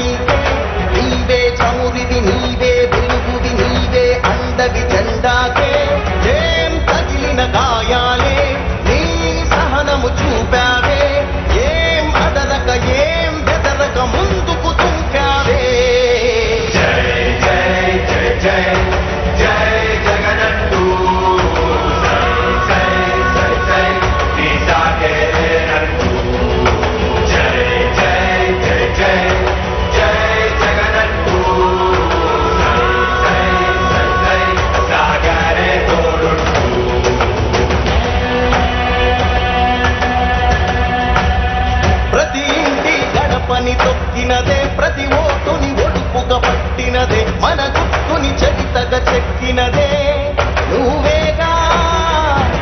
happy చెక్కినదే నువ్వేగా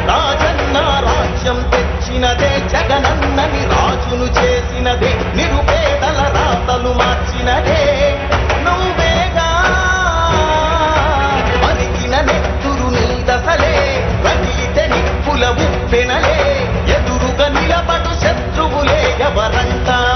రాజన్న రాజ్యం తెచ్చినదే. జగనన్నని రాజును చేసినదే. నిరుపేదల రాతలు మార్చినదే. నువ్వేగా మరిగిన నెత్తురు నీ దశలే రగిలితే నిప్పుల ఉప్పెనలే. ఎదురుగా నిలబడు శత్రువులే. ఎవరంట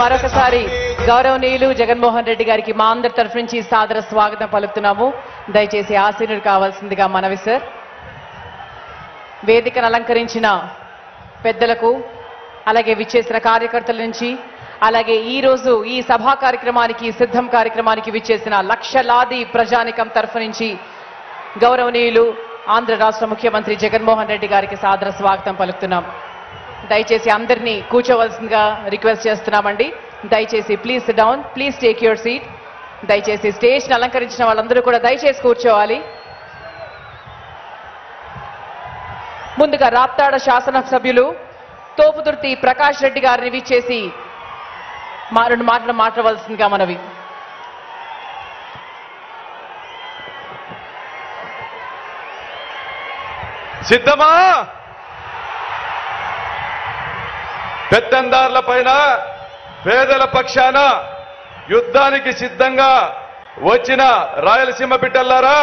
మరొకసారి గౌరవనీయులు జగన్మోహన్ రెడ్డి గారికి మా అందరి తరఫు నుంచి సాదర స్వాగతం పలుకుతున్నాము. దయచేసి ఆసీనుడు కావాల్సిందిగా మనవి సార్. వేదికను అలంకరించిన పెద్దలకు అలాగే విచ్చేసిన కార్యకర్తల నుంచి అలాగే ఈ రోజు ఈ సభా కార్యక్రమానికి సిద్ధం కార్యక్రమానికి విచ్చేసిన లక్షలాది ప్రజానికం తరఫు నుంచి గౌరవనీయులు ఆంధ్ర రాష్ట్ర ముఖ్యమంత్రి జగన్మోహన్ రెడ్డి గారికి సాదర స్వాగతం పలుకుతున్నాం. దయచేసి అందరినీ కూర్చోవలసిందిగా రిక్వెస్ట్ చేస్తున్నామండి. దయచేసి please down please take your seat దయచేసి స్టేజ్ని అలంకరించిన వాళ్ళందరూ కూడా దయచేసి కూర్చోవాలి. ముందుగా రాప్తాడ శాసనసభ్యులు తోపుదుర్తి ప్రకాష్ రెడ్డి గారిని విచ్చేసి మా రెండు మాటలు మాట్లాడవలసిందిగా మనవి. సిద్ధమా? పెత్తందారుల పైన పేదల పక్షాన యుద్ధానికి సిద్ధంగా వచ్చిన రాయలసీమ బిడ్డల్లారా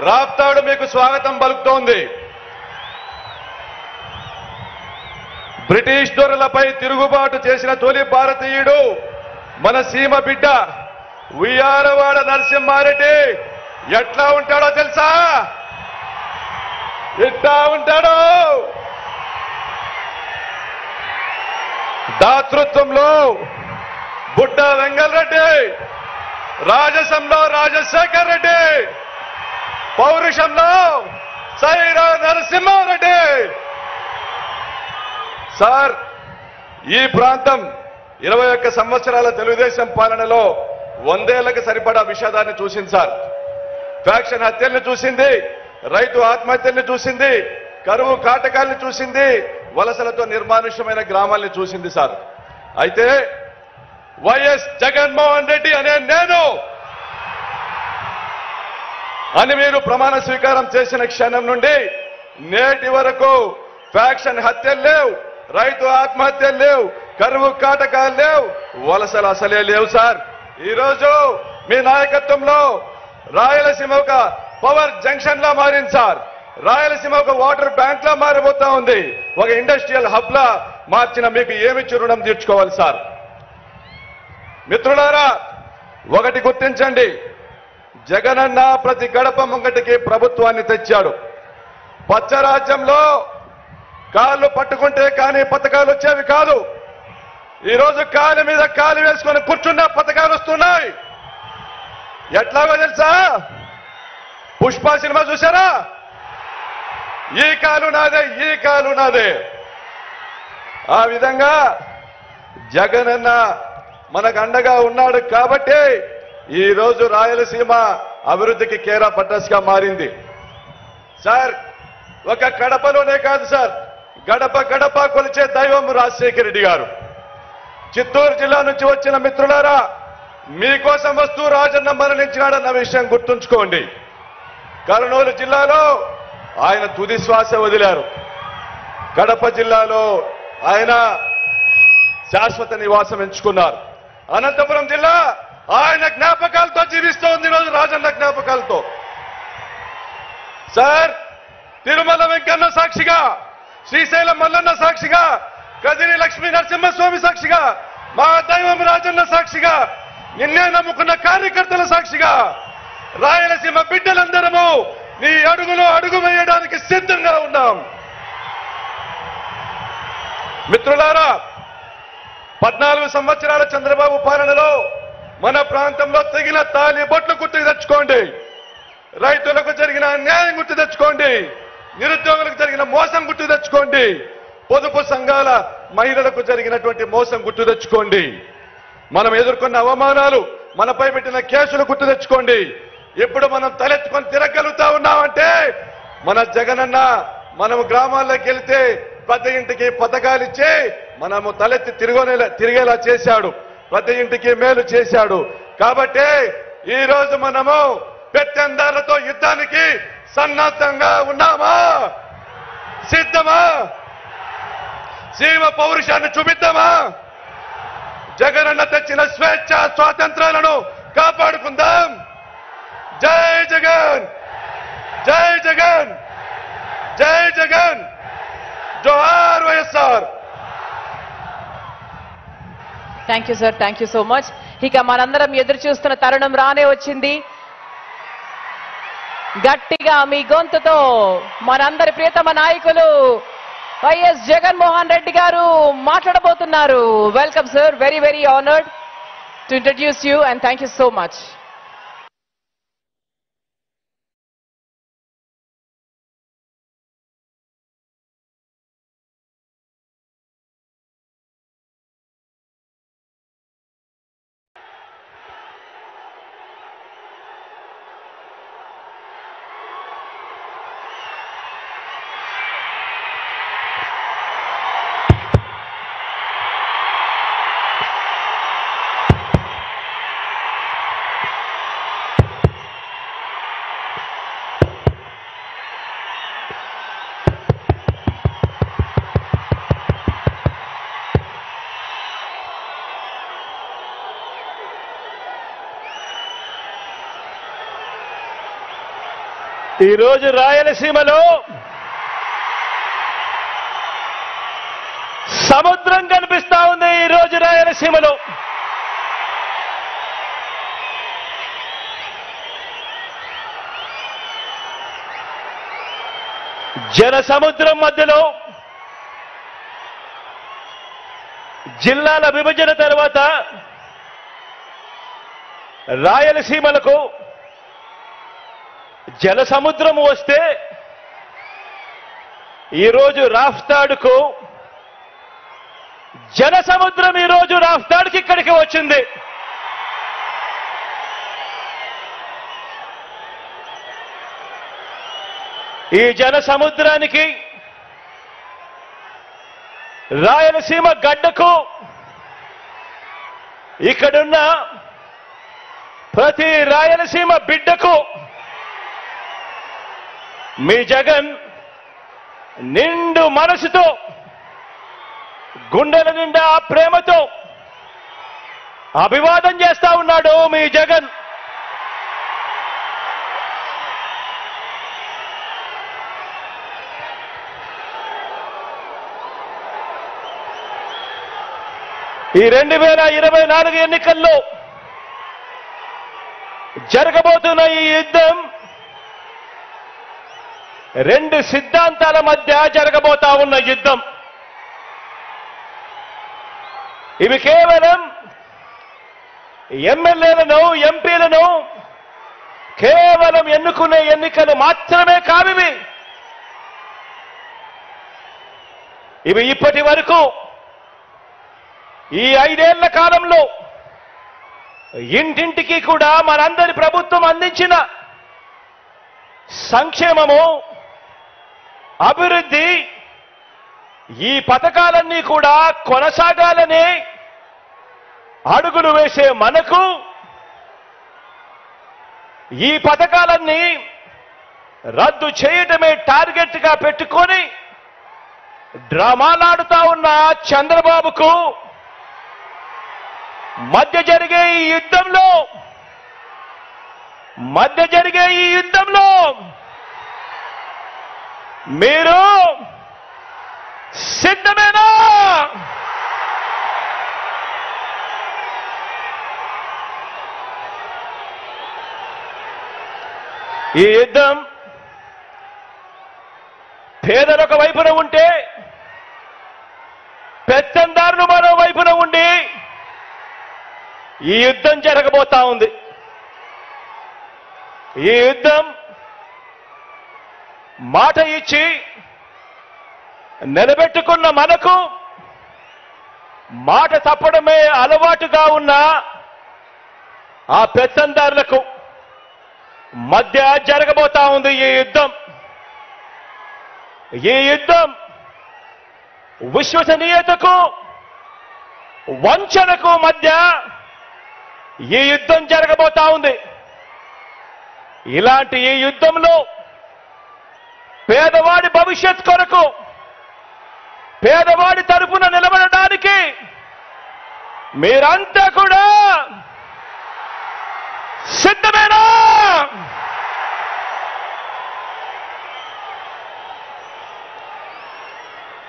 రాప్తాడు మీకు స్వాగతం పలుకుతోంది. బ్రిటిష్ దొరలపై తిరుగుబాటు చేసిన తొలి భారతీయుడు మన సీమ బిడ్డ ఉయ్యారవాడ నరసింహారెడ్డి ఎట్లా ఉంటాడో తెలుసా? ఎట్లా ఉంటాడో? దాతృత్వంలో బుడ్డ వెంగళరెడ్డి రాజసంలో రాజశేఖర్ రెడ్డి పౌరుషంలో సైరా నరసింహారెడ్డి. సార్ ఈ ప్రాంతం ఇరవై ఒక్క సంవత్సరాల తెలుగుదేశం పాలనలో వందేళ్ళకు సరిపడా విషాదాన్ని చూసింది సార్. ఫ్యాక్షన్ హత్యల్ని చూసింది రైతు ఆత్మహత్యల్ని చూసింది కరువు కాటకాల్ని చూసింది వలసలతో నిర్మానుష్యమైన గ్రామాల్ని చూసింది సార్. అయితే వైఎస్ జగన్మోహన్ రెడ్డి అనే నేను అని మీరు ప్రమాణ స్వీకారం చేసిన క్షణం నుండి నేటి వరకు ఫ్యాక్షన్ హత్యలు లేవు రైతు ఆత్మహత్యలు లేవు కరువు కాటకాలు లేవు వలసలు అసలే లేవు సార్. ఈరోజు మీ నాయకత్వంలో రాయలసీమ ఒక పవర్ జంక్షన్ లా మారింది సార్. రాయలసీమ ఒక వాటర్ బ్యాంక్ లా మారిపోతా ఉంది. ఒక ఇండస్ట్రియల్ హబ్ లా మార్చిన మీకు ఏమిచ్చి రుణం తీర్చుకోవాలి సార్? మిత్రులారా ఒకటి గుర్తించండి. జగనన్న ప్రతి గడప ముంగటికి ప్రభుత్వాన్ని తెచ్చాడు. పచ్చరాజ్యంలో కాళ్ళు పట్టుకుంటే కానీ పథకాలు వచ్చేవి కాదు. ఈరోజు కాలు మీద కాలు వేసుకొని కూర్చున్న పథకాలు వస్తున్నాయి. ఎట్లాగో తెలుసా? పుష్ప సినిమా చూసారా ఈ కాలు నాదే ఈ కాలు నాదే. ఆ విధంగా జగనన్న మనకు అండగా ఉన్నాడు కాబట్టి ఈరోజు రాయలసీమ అభివృద్ధికి కేరా పట్టస్గా మారింది. సార్ ఒక కడపలోనే కాదు సార్ గడప గడప కొలిచే దైవం రాజశేఖర రెడ్డి గారు. చిత్తూరు జిల్లా నుంచి వచ్చిన మిత్రులారా మీకోసం వస్తూ రాజన్న మరణించినాడన్న విషయం గుర్తుంచుకోండి. కర్నూలు జిల్లాలో ఆయన తుది శ్వాస వదిలారు. కడప జిల్లాలో ఆయన శాశ్వత నివాసం ఎంచుకున్నారు. అనంతపురం జిల్లా ఆయన జ్ఞాపకాలతో జీవిస్తోంది ఈరోజు రాజన్న జ్ఞాపకాలతో. సార్ తిరుమల వెంకన్న సాక్షిగా శ్రీశైలం మల్లన్న సాక్షిగా కదిరి లక్ష్మీ నరసింహస్వామి సాక్షిగా మా దైవం రాజన్న సాక్షిగా నిన్నే నమ్ముకున్న కార్యకర్తల సాక్షిగా రాయలసీమ బిడ్డలందరము నీ అడుగులో అడుగు వేయడానికి సిద్ధంగా ఉన్నాం. మిత్రులారా పద్నాలుగు సంవత్సరాల చంద్రబాబు పాలనలో మన ప్రాంతంలో తెగిన తాలి బొట్లు గుర్తు తెచ్చుకోండి. రైతులకు జరిగిన అన్యాయం గుర్తు తెచ్చుకోండి. నిరుద్యోగులకు జరిగిన మోసం గుర్తు తెచ్చుకోండి. పొదుపు సంఘాల మహిళలకు జరిగినటువంటి మోసం గుర్తు తెచ్చుకోండి. మనం ఎదుర్కొన్న అవమానాలు మనపై పెట్టిన కేసులు గుర్తు తెచ్చుకోండి. ఇప్పుడు మనం తలెత్తుకొని తిరగలుగుతా ఉన్నామంటే మన జగనన్న మనం గ్రామాల్లోకి వెళ్తే ప్రతి ఇంటికి పథకాలు ఇచ్చి మనము తలెత్తి తిరగనేలా తిరిగేలా చేశాడు. ప్రతి ఇంటికి మేలు చేశాడు. కాబట్టి ఈ రోజు మనము పెత్తందారులతో యుద్ధానికి సన్నద్ధంగా ఉన్నామా? సిద్ధమా? సీమ పౌరుషాన్ని చూపిద్దామా? జగనన్న తెచ్చిన స్వేచ్ఛ స్వాతంత్రాలను కాపాడుకుందాం. జై జగన్! జై జగన్! జై జగన్! జోహార్ YSR! Thank you sir thank you so much ఇక మనందరం ఎదురు చూస్తున్న తరుణం రానే వచ్చింది. గట్టిగా మీ గొంతుతో మనందరి ప్రియతమ నాయకులు వైఎస్ జగన్మోహన్ రెడ్డి గారు మాట్లాడబోతున్నారు. Welcome sir very very honoured to introduce you and thank you so much ఈరోజు రాయలసీమలో సముద్రం కనిపిస్తా ఉంది ఈ రోజు రాయలసీమలో. జన సముద్రం మధ్యలో జిల్లాల విభజన తర్వాత రాయలసీమలకు జల సముద్రం వస్తే ఈరోజు రాఫ్తాడుకు జన సముద్రం ఈరోజు రాఫ్తాడుకి ఇక్కడికి వచ్చింది. ఈ జన సముద్రానికి రాయలసీమ గడ్డకు ఇక్కడున్న ప్రతి రాయలసీమ బిడ్డకు మీ జగన్ నిండు మనసుతో గుండెల నిండా ప్రేమతో అభివాదం చేస్తా ఉన్నాడు మీ జగన్. ఈ రెండు వేల ఇరవై నాలుగు ఎన్నికల్లో జరగబోతున్న ఈ యుద్ధం రెండు సిద్ధాంతాల మధ్య జరగబోతా ఉన్న యుద్ధం. ఇవి కేవలం ఎమ్మెల్యేలను ఎంపీలను కేవలం ఎన్నుకునే ఎన్నికలు మాత్రమే కావివి. ఇవి ఇప్పటి వరకు ఈ ఐదేళ్ళ కాలంలో ఇంటింటికి కూడా మనందరి ప్రభుత్వం అందించిన సంక్షేమము అభివృద్ధి ఈ పథకాలన్నీ కూడా కొనసాగాలని అడుగులు వేసే మనకు ఈ పథకాలన్నీ రద్దు చేయటమే టార్గెట్గా పెట్టుకొని డ్రామాలాడుతా ఉన్న చంద్రబాబుకు మధ్య జరిగే ఈ యుద్ధంలో మధ్య జరిగే ఈ యుద్ధంలో మీరు సిద్ధమేనా? ఈ యుద్ధం పేదలొక వైపున ఉంటే పెత్తందారులు మరో వైపున ఉండి ఈ యుద్ధం జరగబోతా ఉంది. ఈ యుద్ధం మాట ఇచ్చి నిలబెట్టుకున్న మనకు మాట తప్పడమే అలవాటుగా ఉన్న ఆ పెత్తందారులకు మధ్య జరగబోతా ఉంది ఈ యుద్ధం. ఈ యుద్ధం విశ్వసనీయతకు వంచనకు మధ్య ఈ యుద్ధం జరగబోతా ఉంది. ఇలాంటి ఈ యుద్ధంలో పేదవాడి భవిష్యత్ కొరకు పేదవాడి తరపున నిలబడడానికి మీరంతా కూడా సిద్ధమేనా?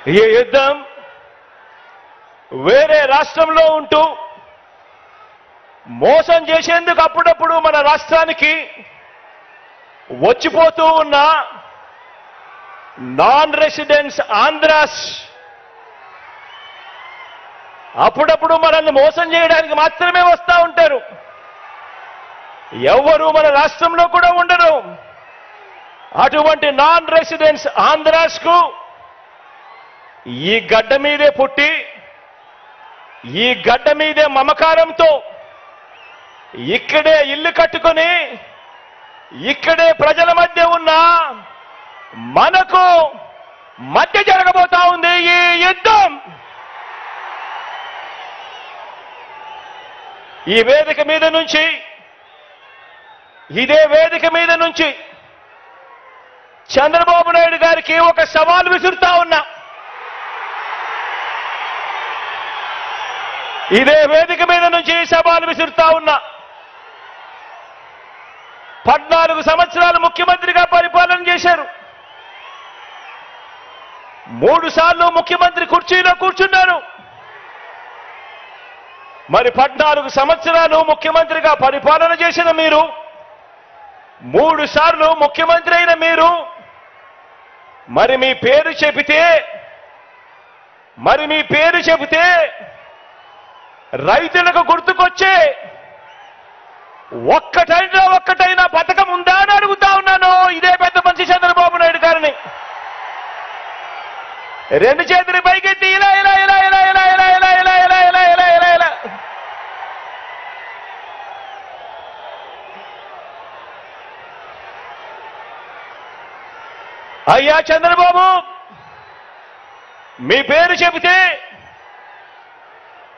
ఈ యుద్ధం వేరే రాష్ట్రంలో ఉంటూ మోసం చేసేందుకు అప్పుడప్పుడు మన రాష్ట్రానికి వచ్చిపోతూ ఉన్న నాన్ రెసిడెంట్స్ ఆంధ్రాస్ అప్పుడప్పుడు మనల్ని మోసం చేయడానికి మాత్రమే వస్తూ ఉంటారు. ఎవ్వరు మన రాష్ట్రంలో కూడా ఉండరు. అటువంటి నాన్ రెసిడెంట్స్ ఆంధ్రాస్కు ఈ గడ్డ మీదే పుట్టి ఈ గడ్డ మీదే మమకారంతో ఇక్కడే ఇల్లు కట్టుకొని ఇక్కడే ప్రజల మధ్య ఉన్న మనకు మధ్య జరగబోతా ఉంది ఈ యుద్ధం. ఈ వేదిక మీద నుంచి ఇదే వేదిక మీద నుంచి చంద్రబాబు నాయుడు గారికి ఒక సవాల్ విసురుతా ఉన్నా. ఇదే వేదిక మీద నుంచి సవాల్ విసురుతా ఉన్నా. పద్నాలుగు సంవత్సరాలు ముఖ్యమంత్రిగా పరిపాలన చేశారు. మూడు సార్లు ముఖ్యమంత్రి కుర్చీలో కూర్చున్నారు మరి పద్నాలుగు సంవత్సరాలు ముఖ్యమంత్రిగా పరిపాలన చేసిన మీరు మూడు సార్లు ముఖ్యమంత్రి అయిన మీరు మరి మీ పేరు చెబితే మరి మీ పేరు చెబితే రైతులకు గుర్తుకొచ్చే ఒక్కటైనా ఒక్కటైనా పథకం ఉందా అని అడుగుతా ఉన్నాను. ఇదే పెద్ద మనిషి చంద్రబాబు నాయుడు గారిని. రెండు చేతులు పైకెత్తి ఇలా ఇలా ఇలా ఇలా ఇలా ఇలా ఇలా ఇలా ఇలా ఇలా ఇలా ఇలా ఇలా అయ్యా చంద్రబాబు మీ పేరు చెబితే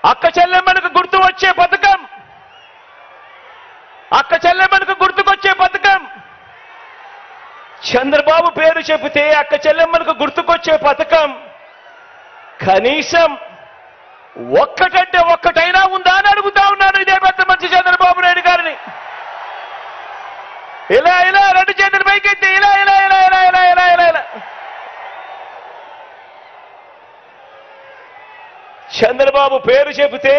అక్క చెల్లెమ్మలకు గుర్తు వచ్చే పథకం అక్క చెల్లెమ్మలకు గుర్తుకొచ్చే పథకం చంద్రబాబు పేరు చెబితే అక్క చెల్లెమ్మలకు గుర్తుకొచ్చే పథకం. కనీసం ఒక్కటంటే ఒక్కటైనా ఉందా అని అడుగుతా ఉన్నాను ఇదే పెద్ద మంచి చంద్రబాబు నాయుడు గారిని. ఇలా ఇలా రెండు చేతులు పైకెత్తి ఇలా ఇలా ఇలా ఇలా ఇలా ఇలా ఇలా ఇలా. చంద్రబాబు చంద్రబాబు పేరు చెబితే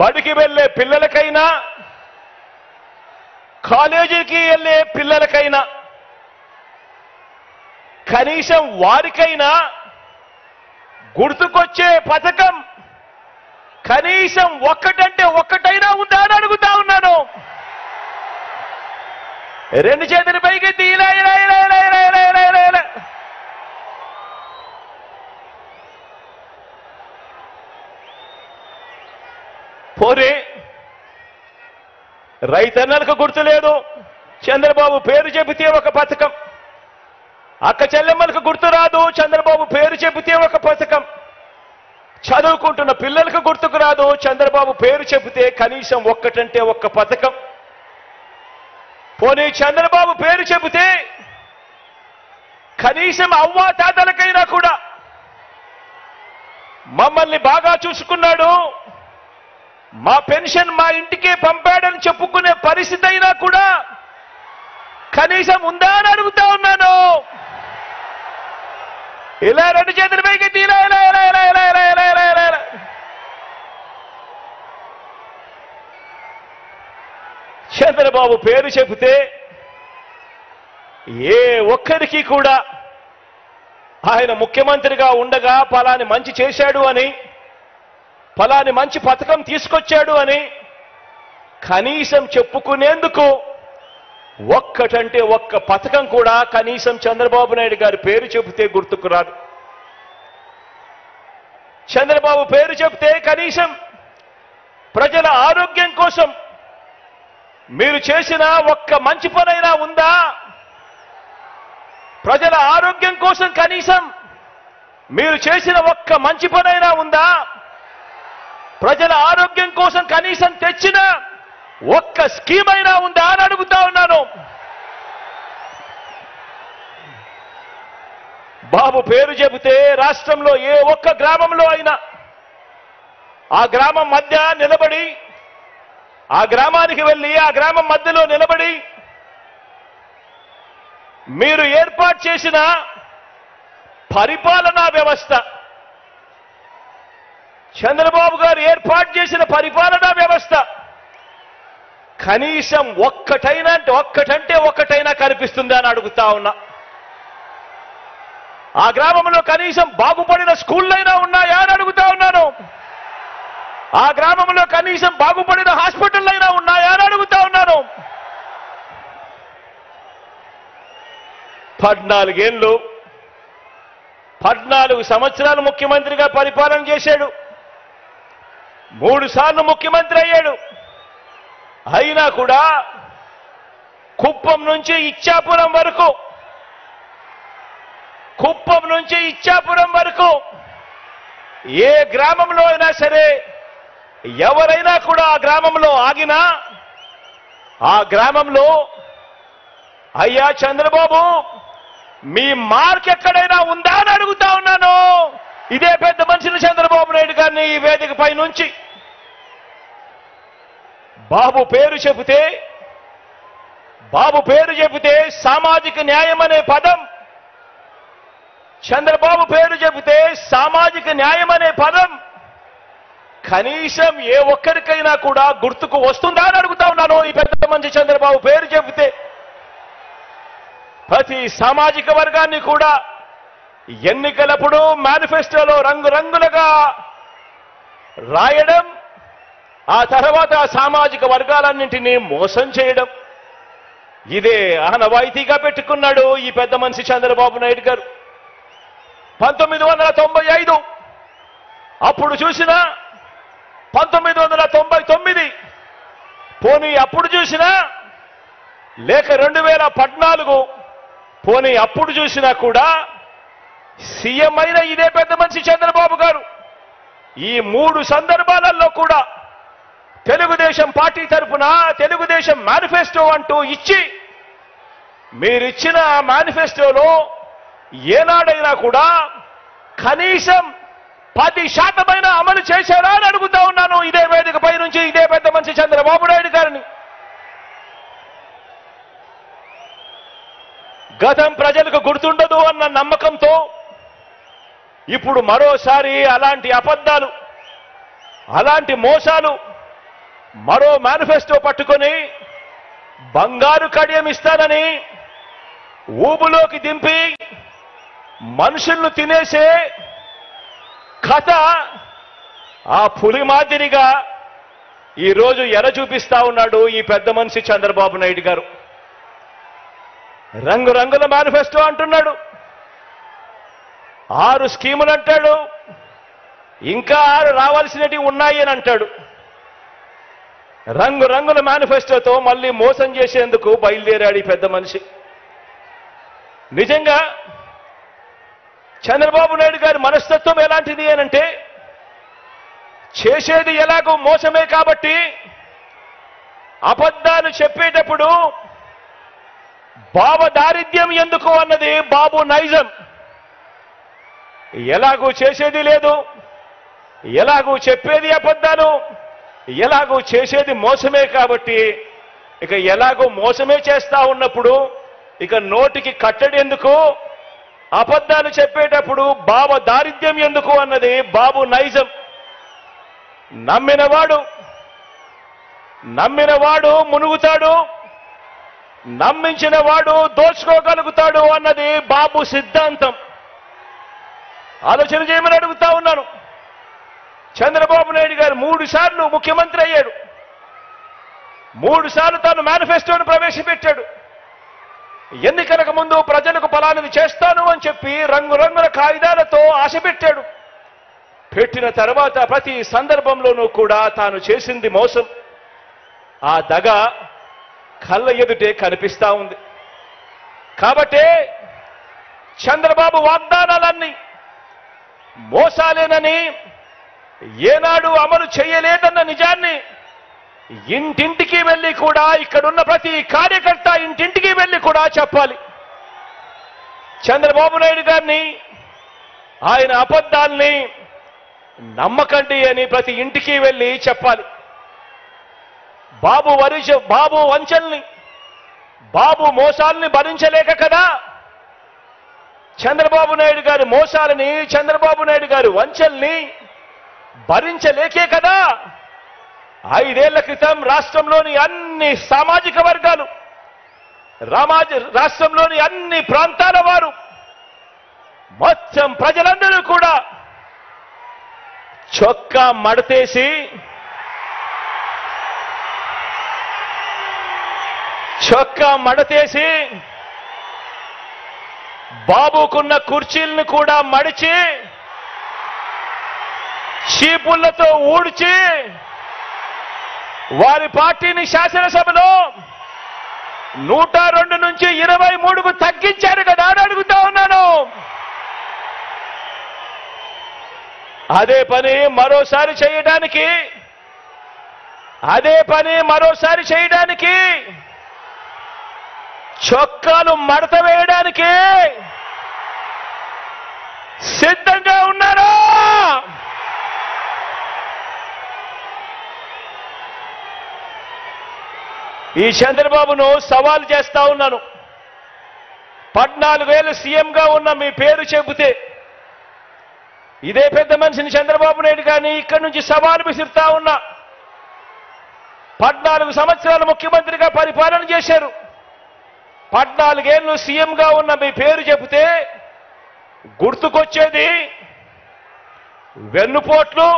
బడికి వెళ్ళే పిల్లలకైనా కాలేజీకి వెళ్ళే పిల్లలకైనా కనీసం వారికైనా గుర్తుకొచ్చే పథకం కనీసం ఒక్కటంటే ఒక్కటైనా ఉందా అని అడుగుతా ఉన్నాను. రెండు చేతుల పైకి ఇలా ఇలా ఇలా ఇలా ఇలా ఇలా ఇలా ఇలా ఇలా రైతన్నలకు గుర్తులేదు. చంద్రబాబు పేరు చెబితే ఒక పథకం. అక్క చెల్లెమ్మలకు గుర్తు రాదు చంద్రబాబు పేరు చెబితే ఒక పథకం. చదువుకుంటున్న పిల్లలకు గుర్తుకు రాదు చంద్రబాబు పేరు చెబితే కనీసం ఒక్కటంటే ఒక్క పథకం. పోనీ చంద్రబాబు పేరు చెబితే కనీసం అవ్వా తాతలకైనా కూడా. మమ్మల్ని బాగా చూసుకున్నాడు. మా పెన్షన్ మా ఇంటికే పంపాడని చెప్పుకునే పరిస్థితి అయినా కూడా కనీసం ఉందా అని అడుగుతా ఉన్నాను. ఇలా రెండు చేతుల పైకి ఇలా ఇలా ఇలా ఇలా ఇలా ఇలా ఇలా ఇలా ఇలా ఇలా. చంద్రబాబు పేరు చెబితే ఏ ఒక్కరికి కూడా ఆయన ముఖ్యమంత్రిగా ఉండగా పలాని మంచి చేశాడు అని ఫలాని మంచి పథకం తీసుకొచ్చాడు అని కనీసం చెప్పుకునేందుకు ఒక్కటంటే ఒక్క పథకం కూడా కనీసం చంద్రబాబు నాయుడు గారి పేరు చెబితే గుర్తుకు రాదు. చంద్రబాబు పేరు చెబితే కనీసం ప్రజల ఆరోగ్యం కోసం మీరు చేసిన ఒక్క మంచి పనైనా ఉందా? ప్రజల ఆరోగ్యం కోసం కనీసం మీరు చేసిన ఒక్క మంచి పనైనా ఉందా? ప్రజల ఆరోగ్యం కోసం కనీసం తెచ్చిన ఒక్క స్కీమ్ అయినా ఉందా అని అడుగుతా ఉన్నాను. బాబు పేరు చెబితే రాష్ట్రంలో ఏ ఒక్క గ్రామంలో అయినా ఆ గ్రామం మధ్య నిలబడి ఆ గ్రామానికి వెళ్ళి ఆ గ్రామం మధ్యలో నిలబడి మీరు ఏర్పాటు చేసిన పరిపాలనా వ్యవస్థ చంద్రబాబు గారు ఏర్పాటు చేసిన పరిపాలనా వ్యవస్థ కనీసం ఒక్కటైనా అంటే ఒక్కటంటే ఒక్కటైనా కనిపిస్తుందా అని అడుగుతా ఉన్నా. ఆ గ్రామంలో కనీసం బాగుపడిన స్కూళ్ళైనా ఉన్నాయా అని అడుగుతా ఉన్నాను. ఆ గ్రామంలో కనీసం బాగుపడిన హాస్పిటళ్ళైనా అయినా ఉన్నాయా అని అడుగుతా ఉన్నాను. పద్నాలుగేళ్ళు పద్నాలుగు సంవత్సరాలు ముఖ్యమంత్రిగా పరిపాలన చేశాడు. మూడు సార్లు ముఖ్యమంత్రి అయ్యాడు. అయినా కూడా కుప్పం నుంచి ఇచ్చాపురం వరకు కుప్పం నుంచి ఇచ్చాపురం వరకు ఏ గ్రామంలో అయినా సరే ఎవరైనా కూడా ఆ గ్రామంలో ఆగినా ఆ గ్రామంలో అయ్యా చంద్రబాబు మీ మార్క్ ఎక్కడైనా ఉందా అని అడుగుతా ఉన్నాను. ఇదే పెద్ద మనిషిని చంద్రబాబు నాయుడు గారిని ఈ వేదిక నుంచి బాబు పేరు చెబితే బాబు పేరు చెబితే సామాజిక న్యాయం అనే పదం. చంద్రబాబు పేరు చెబితే సామాజిక న్యాయం అనే పదం. కనీసం ఏ ఒక్కరికైనా కూడా గుర్తుకు వస్తుందా అని అడుగుతా ఉన్నాను ఈ పెద్ద మంచి చంద్రబాబు పేరు చెబితే. ప్రతి సామాజిక వర్గాన్ని కూడా ఎన్నికలప్పుడు మేనిఫెస్టోలో రంగురంగులుగా రాయడం ఆ తర్వాత సామాజిక వర్గాలన్నింటినీ మోసం చేయడం. ఇదే ఆనవాయితీగా పెట్టుకున్నాడు ఈ పెద్ద మనిషి చంద్రబాబు నాయుడు గారు. పంతొమ్మిది వందల తొంభై ఐదు అప్పుడు చూసిన పంతొమ్మిది వందల తొంభై తొమ్మిది పోనీ అప్పుడు చూసినా లేక రెండు వేల పద్నాలుగు పోనీ అప్పుడు చూసినా కూడా సీఎం అయిన ఇదే పెద్ద మనిషి చంద్రబాబు గారు. ఈ మూడు సందర్భాలలో కూడా తెలుగుదేశం పార్టీ తరఫున తెలుగుదేశం మేనిఫెస్టో అంటూ ఇచ్చి మీరిచ్చిన ఆ మేనిఫెస్టోలో ఏనాడైనా కూడా కనీసం పది శాతమైన అమలు చేశారా అని అడుగుతా ఉన్నాను. ఇదే వేదికపై నుంచి ఇదే పెద్ద మనిషి చంద్రబాబు నాయుడు గారిని. గతం ప్రజలకు గుర్తుండదు అన్న నమ్మకంతో ఇప్పుడు మరోసారి అలాంటి అబద్ధాలు అలాంటి మోసాలు మరో మేనిఫెస్టో పట్టుకొని బంగారు కడియం ఇస్తానని ఊబులోకి దింపి మనుషులను తినేసే కథ ఆ పులి మాదిరిగా ఈరోజు ఎర చూపిస్తా ఉన్నాడు ఈ పెద్ద మనిషి చంద్రబాబు నాయుడు గారు. రంగురంగుల మేనిఫెస్టో అంటున్నాడు. ఆరు స్కీములు అంటాడు. ఇంకా ఆరు రావాల్సినవి ఉన్నాయి అని అంటాడు. రంగురంగుల మేనిఫెస్టోతో మళ్ళీ మోసం చేసేందుకు బయలుదేరాడు ఈ పెద్ద మనిషి. నిజంగా చంద్రబాబు నాయుడు గారి మనస్తత్వం ఎలాంటిది అనంటే చేసేది ఎలాగో మోసమే కాబట్టి అబద్ధాలు చెప్పేటప్పుడు భావ దారిద్ర్యం ఎందుకు అన్నది బాబు నైజం. ఎలాగూ చేసేది లేదు ఎలాగూ చెప్పేది అబద్ధాలు ఎలాగూ చేసేది మోసమే కాబట్టి ఇక ఎలాగో మోసమే చేస్తా ఉన్నప్పుడు ఇక నోటికి కట్టడి ఎందుకు అబద్ధాలు చెప్పేటప్పుడు బావ దారిద్ర్యం ఎందుకు అన్నది బాబు నైజం. నమ్మినవాడు నమ్మినవాడు మునుగుతాడు నమ్మించిన వాడు దోచుకోగలుగుతాడు అన్నది బాబు సిద్ధాంతం. ఆలోచన చేయమని అడుగుతా ఉన్నాను. చంద్రబాబు నాయుడు గారు మూడు సార్లు ముఖ్యమంత్రి అయ్యాడు. మూడు సార్లు తాను మేనిఫెస్టోను ప్రవేశపెట్టాడు. ఎన్నికలకు ముందు ప్రజలకు ఫలానిది చేస్తాను అని చెప్పి రంగురంగుల కాగితాలతో ఆశ పెట్టాడు పెట్టిన తర్వాత ప్రతి సందర్భంలోనూ కూడా తాను చేసింది మోసం. ఆ దగ కళ్ళ ఎదుటే కనిపిస్తా ఉంది. కాబట్టే చంద్రబాబు వాగ్దానాలన్నీ మోసాలేనని ఏనాడు అమలు చేయలేదన్న నిజాన్ని ఇంటింటికి వెళ్ళి కూడా ఇక్కడున్న ప్రతి కార్యకర్త ఇంటింటికి వెళ్ళి కూడా చెప్పాలి. చంద్రబాబు నాయుడు గారిని ఆయన అబద్ధాల్ని నమ్మకండి అని ప్రతి ఇంటికి వెళ్ళి చెప్పాలి. బాబు వరిచ బాబు వంచల్ని బాబు మోసాల్ని భరించలేక కదా చంద్రబాబు నాయుడు గారి మోసాలని చంద్రబాబు నాయుడు గారి వంచల్ని భరించలేకే కదా? ఐదేళ్ళ క్రితం రాష్ట్రంలోని అన్ని సామాజిక వర్గాలు రామాజ రాష్ట్రంలోని అన్ని ప్రాంతాల వారు మొత్తం ప్రజలందరూ కూడా చొక్కా మడతేసి చొక్కా మడతేసి బాబుకున్న కుర్చీలను కూడా మడిచి చీపుళ్ళతో ఊడ్చి వారి పార్టీని శాసనసభలో నూట రెండు నుంచి ఇరవై మూడుకు తగ్గించారు కదా అని అడుగుతా ఉన్నాను. అదే పని మరోసారి చేయడానికి అదే పని మరోసారి చేయడానికి చొక్కాలు మడత వేయడానికి సిద్ధంగా ఉన్నారా? ఈ చంద్రబాబును సవాల్ చేస్తా ఉన్నాను. పద్నాలుగేళ్ళు సీఎంగా ఉన్న మీ పేరు చెబితే ఇదే పెద్ద మనిషిని చంద్రబాబు నాయుడు కానీ ఇక్కడి నుంచి సవాలు విసిరుతా ఉన్నా. పద్నాలుగు సంవత్సరాలు ముఖ్యమంత్రిగా పరిపాలన చేశారు. పద్నాలుగేళ్ళు సీఎంగా ఉన్న మీ పేరు చెబితే గుర్తుకొచ్చేది వెన్నుపోట్లు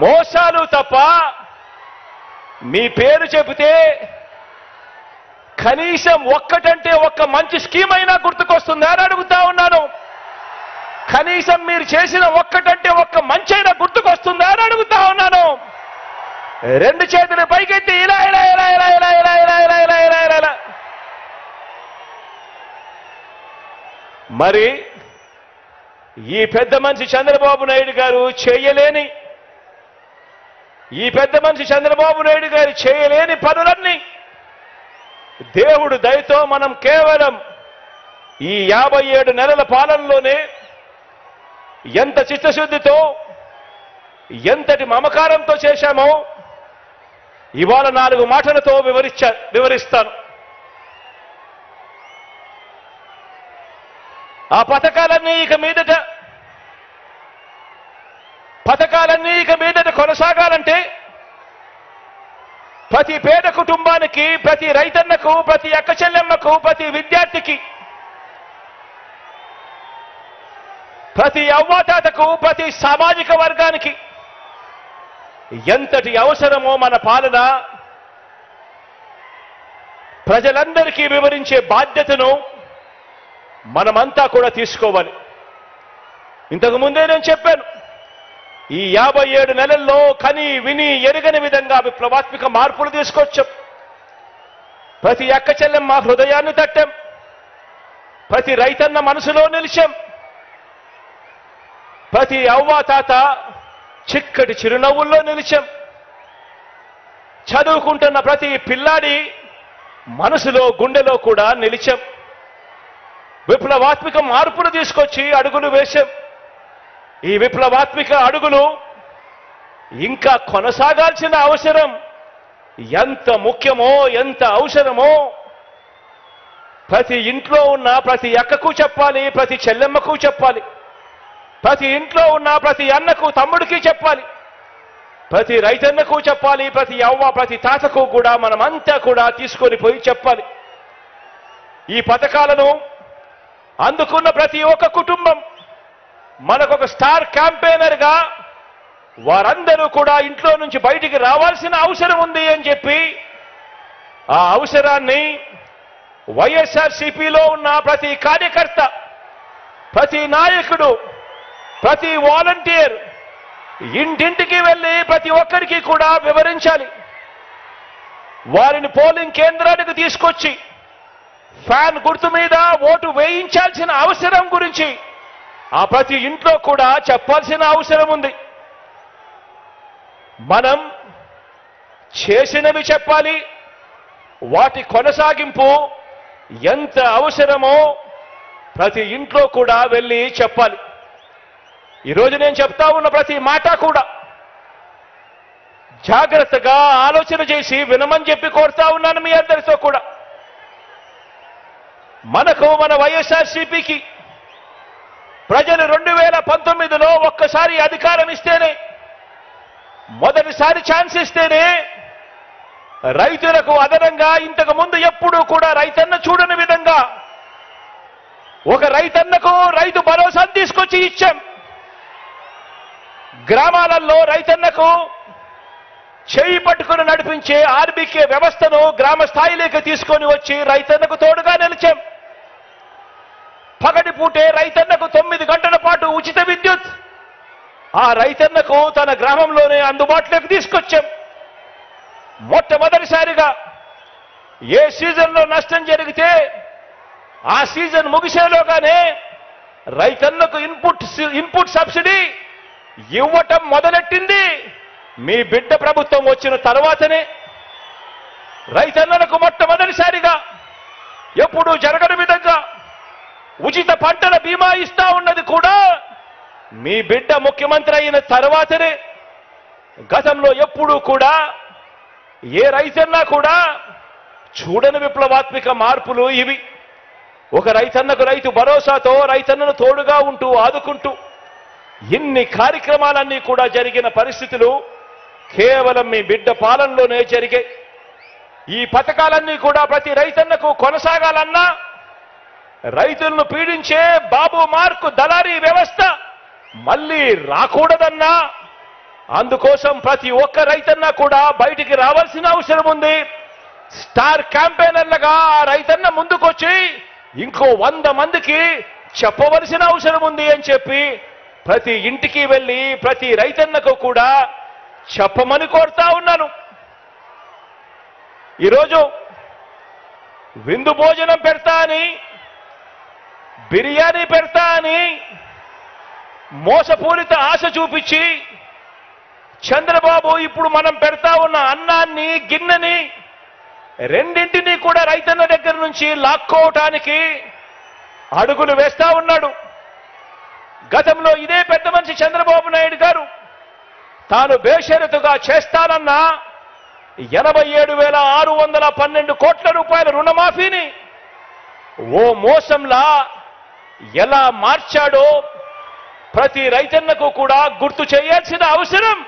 మోసాలు తప్ప మీ పేరు చెబితే కనీసం ఒక్కటంటే ఒక్క మంచి స్కీమ్ అయినా గుర్తుకొస్తుందా అని అడుగుతా ఉన్నాను. కనీసం మీరు చేసిన ఒక్కటంటే ఒక్క మంచి అయినా గుర్తుకొస్తుందా అని అడుగుతా ఉన్నాను. రెండు చేతులు పైకెత్తి ఇలా ఇలా ఇలా ఇలా ఇలా ఇలా ఇలా ఇలా ఇలా ఇలా మరి ఈ పెద్ద మనిషి చంద్రబాబు నాయుడు గారు చేయలేని ఈ పెద్ద మనిషి చంద్రబాబు నాయుడు గారు చేయలేని పనులన్నీ దేవుడు దయతో మనం కేవలం ఈ యాభై ఏడు నెలల పాలనలోనే ఎంత చిత్తశుద్ధితో ఎంతటి మమకారంతో చేశామో ఇవాళ నాలుగు మాటలతో వివరిస్తా వివరిస్తాను. ఆ పథకాలన్నీ ఇక మీదట పథకాలన్నీ ఇక మీదట కొనసాగాలంటే ప్రతి పేద కుటుంబానికి ప్రతి రైతన్నకు ప్రతి అక్క చెల్లెమ్మకు ప్రతి విద్యార్థికి ప్రతి అవ్వాతాతకు ప్రతి సామాజిక వర్గానికి ఎంతటి అవసరమో మన పాలన ప్రజలందరికీ వివరించే బాధ్యతను మనమంతా కూడా తీసుకోవాలి. ఇంతకు ముందే నేను చెప్పాను ఈ యాభై ఏడు నెలల్లో కని విని ఎరగని విధంగా విప్లవాత్మిక మార్పులు తీసుకొచ్చాం. ప్రతి అక్క మా హృదయాన్ని తట్టాం. ప్రతి రైతన్న మనసులో నిలిచాం. ప్రతి అవ్వ తాత చిక్కటి చిరునవ్వుల్లో నిలిచాం. చదువుకుంటున్న ప్రతి పిల్లాడి మనసులో గుండెలో కూడా నిలిచాం. విప్లవాత్మిక మార్పులు తీసుకొచ్చి అడుగులు వేశాం. ఈ విప్లవాత్మిక అడుగులు ఇంకా కొనసాగాల్సిన అవసరం. ఎంత ముఖ్యమో ఎంత అవసరమో ప్రతి ఇంట్లో ఉన్న ప్రతి అక్కకు చెప్పాలి ప్రతి చెల్లెమ్మకు చెప్పాలి. ప్రతి ఇంట్లో ఉన్న ప్రతి అన్నకు తమ్ముడికి చెప్పాలి. ప్రతి రైతన్నకు చెప్పాలి ప్రతి అవ్వ ప్రతి తాతకు కూడా మనమంతా కూడా తీసుకొని పోయి చెప్పాలి. ఈ పథకాలను అందుకున్న ప్రతి ఒక్క కుటుంబం మనకొక స్టార్ క్యాంపెయినర్గా వారందరూ కూడా ఇంట్లో నుంచి బయటికి రావాల్సిన అవసరం ఉంది అని చెప్పి ఆ అవసరాన్ని వైఎస్ఆర్సీపీలో ఉన్న ప్రతి కార్యకర్త ప్రతి నాయకుడు ప్రతి వాలంటీర్ ఇంటింటికి వెళ్ళి ప్రతి ఒక్కరికి కూడా వివరించాలి. వారిని పోలింగ్ కేంద్రానికి తీసుకొచ్చి ఫ్యాన్ గుర్తు మీద ఓటు వేయించాల్సిన అవసరం గురించి ఆ ప్రతి ఇంట్లో కూడా చెప్పాల్సిన అవసరం ఉంది. మనం చేసినవి చెప్పాలి వాటి కొనసాగింపు ఎంత అవసరమో ప్రతి ఇంట్లో కూడా వెళ్ళి చెప్పాలి. ఈరోజు నేను చెప్తా ఉన్న ప్రతి మాట కూడా జాగ్రత్తగా ఆలోచన చేసి వినమని చెప్పి కోరుతా ఉన్నాను మీ అందరితో కూడా. మనకు మన వైఎస్ఆర్సీపీకి ప్రజలు రెండు వేల పంతొమ్మిదిలో ఒక్కసారి అధికారం ఇస్తేనే మొదటిసారి ఛాన్స్ ఇస్తేనే రైతులకు అదనంగా ఇంతకు ముందు ఎప్పుడూ కూడా రైతన్న చూడని విధంగా ఒక రైతన్నకు రైతు భరోసా తీసుకొచ్చి ఇచ్చాం. గ్రామాలలో రైతన్నకు చేయి పట్టుకుని నడిపించే ఆర్బీకే వ్యవస్థను గ్రామ స్థాయిలోకి తీసుకొని వచ్చి రైతన్నకు తోడుగా నిలిచాం. పగటిపూటే రైతన్నకు తొమ్మిది గంటల పాటు ఉచిత విద్యుత్. ఆ రైతన్నకు తన గ్రామంలోనే అందుబాటులోకి తీసుకొచ్చాం. మొట్టమొదటిసారిగా ఏ సీజన్లో నష్టం జరిగితే ఆ సీజన్ ముగిసేలోగానే రైతన్నకు ఇన్పుట్ ఇన్పుట్ సబ్సిడీ ఇవ్వటం మొదలెట్టింది. మీ బిడ్డ ప్రభుత్వం వచ్చిన తర్వాతనే. రైతన్నలకు మొట్టమొదటిసారిగా ఎప్పుడూ జరగని విధంగా ఉచిత పంటల బీమా ఇస్తా ఉన్నది కూడా మీ బిడ్డ ముఖ్యమంత్రి అయిన తర్వాతనే గతంలో ఎప్పుడూ కూడా ఏ రైతన్నా కూడా చూడని విప్లవాత్మిక మార్పులు ఇవి. ఒక రైతన్నకు రైతు భరోసాతో రైతన్నను తోడుగా ఉంటూ ఆదుకుంటూ ఇన్ని కార్యక్రమాలన్నీ కూడా జరిగిన పరిస్థితులు కేవలం మీ బిడ్డ పాలనలోనే జరిగాయి. ఈ పథకాలన్నీ కూడా ప్రతి రైతన్నకు కొనసాగాలన్నా రైతులను పీడించే బాబు మార్కు దళారీ వ్యవస్థ మళ్ళీ రాకూడదన్నా? అందుకోసం ప్రతి ఒక్క రైతన్న కూడా బయటికి రావాల్సిన అవసరం ఉంది. స్టార్ క్యాంపెయినర్లుగా ఆ రైతన్న ముందుకొచ్చి ఇంకో వంద మందికి చెప్పవలసిన అవసరం ఉంది అని చెప్పి ప్రతి ఇంటికి వెళ్ళి ప్రతి రైతన్నకు కూడా చెప్పమని కోరుతా ఉన్నాను. ఈరోజు విందు భోజనం పెడతా అని బిర్యానీ పెడతా అని మోసపూరిత ఆశ చూపించి చంద్రబాబు ఇప్పుడు మనం పెడతా ఉన్న అన్నాన్ని గిన్నెని రెండింటినీ కూడా రైతన్న దగ్గర నుంచి లాక్కోవటానికి అడుగులు వేస్తా ఉన్నాడు. గతంలో ఇదే పెద్ద మనిషి చంద్రబాబు నాయుడు గారు తాను బేషరతుగా చేస్తానన్న ఎనభై ఏడు వేల ఆరు వందల పన్నెండు కోట్ల రూపాయల రుణమాఫీని ఓ మోసంలా ఎలా మార్చాడో ప్రతి రైతన్నకు కూడా గుర్తు చేయాల్సిన అవసరం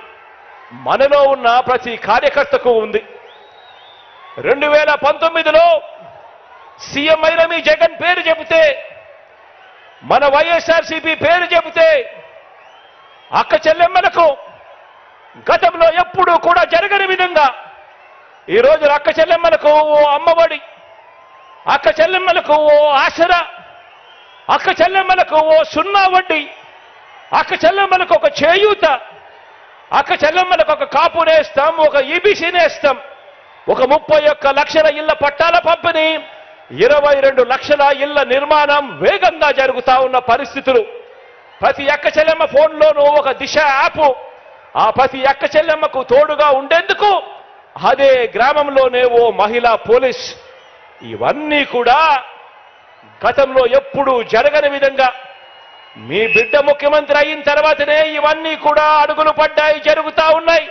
మనలో ఉన్న ప్రతి కార్యకర్తకు ఉంది. రెండు వేల పంతొమ్మిదిలో సీఎం అయిన మీ జగన్ పేరు చెబితే మన వైఎస్ఆర్సీపీ పేరు చెబితే అక్క చెల్లెమ్మలకు గతంలో ఎప్పుడూ కూడా జరగని విధంగా ఈ అక్క చెల్లెమ్మలకు ఓ అమ్మఒడి అక్క చెల్లెమ్మలకు ఓ ఆసరా అక్క చెల్లెమ్మలకు ఓ సున్నా వడ్డీ అక్క చెల్లెమ్మలకు ఒక చేయూత అక్క చెల్లెమ్మలకు ఒక కాపునేస్తాం ఒక ఈబీసీనేస్తాం ఒక ముప్పై ఒక్క లక్షల ఇళ్ళ పట్టాల పంపిణీ ఇరవై రెండు లక్షల ఇళ్ళ నిర్మాణం వేగంగా జరుగుతా ఉన్న పరిస్థితులు. ప్రతి అక్క చెల్లెమ్మ ఫోన్లోనూ ఒక దిశ యాప్. ఆ ప్రతి అక్క చెల్లెమ్మకు తోడుగా ఉండేందుకు అదే గ్రామంలోనే ఓ మహిళా పోలీస్. ఇవన్నీ కూడా గతంలో ఎప్పుడూ జరగని విధంగా మీ బిడ్డ ముఖ్యమంత్రి అయిన తర్వాతనే ఇవన్నీ కూడా అడుగులు పడ్డాయి జరుగుతా ఉన్నాయి.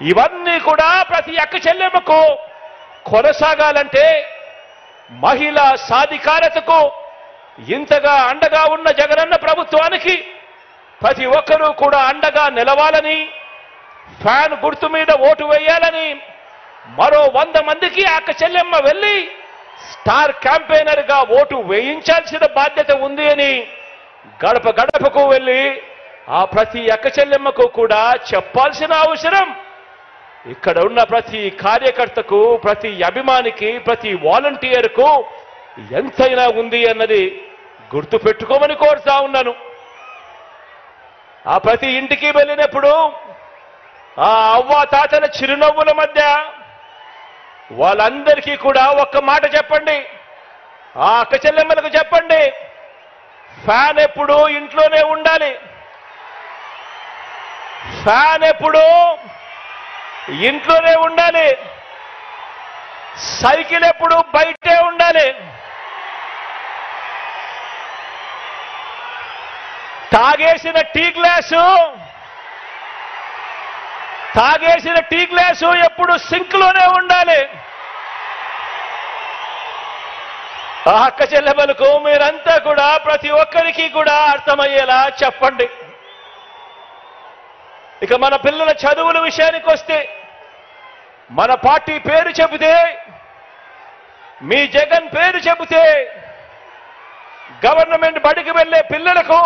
ఇవన్నీ కూడా ప్రతి అక్క చెల్లెమ్మకు కొనసాగాలంటే మహిళా సాధికారతకు ఇంతగా అండగా ఉన్న జగనన్న ప్రభుత్వానికి ప్రతి ఒక్కరూ కూడా అండగా నిలవాలని ఫ్యాన్ గుర్తు మీద ఓటు వేయాలని మరో వంద మందికి అక్క చెల్లెమ్మ వెళ్ళి స్టార్ క్యాంపెయినర్గా ఓటు వేయించాల్సిన బాధ్యత ఉంది అని గడప గడపకు వెళ్ళి ఆ ప్రతి ఎక్కచెల్లెమ్మకు కూడా చెప్పాల్సిన అవసరం. ఇక్కడ ఉన్న ప్రతి కార్యకర్తకు ప్రతి అభిమానికి ప్రతి వాలంటీర్కు ఎంతైనా ఉంది అన్నది గుర్తు పెట్టుకోమని కోరుతా ఉన్నాను. ఆ ప్రతి ఇంటికి వెళ్ళినప్పుడు ఆ అవ్వ తాతల చిరునవ్వుల మధ్య వాళ్ళందరికీ కూడా ఒక్క మాట చెప్పండి. ఆ అక్క చెల్లెమ్మలకు చెప్పండి. ఫ్యాన్ ఎప్పుడు ఇంట్లోనే ఉండాలి. ఫ్యాన్ ఎప్పుడు ఇంట్లోనే ఉండాలి. సైకిల్ ఎప్పుడు బయటే ఉండాలి. తాగేసిన టీ గ్లాసు తాగేసిన టీ గ్లాసు ఎప్పుడు సింక్లోనే ఉండాలి. ఆ అక్క చెల్లెమలకు మీరంతా కూడా ప్రతి ఒక్కరికి కూడా అర్థమయ్యేలా చెప్పండి. ఇక మన పిల్లల చదువుల విషయానికి వస్తే మన పార్టీ పేరు చెబితే మీ జగన్ పేరు చెబితే గవర్నమెంట్ బడికి వెళ్ళే పిల్లలకు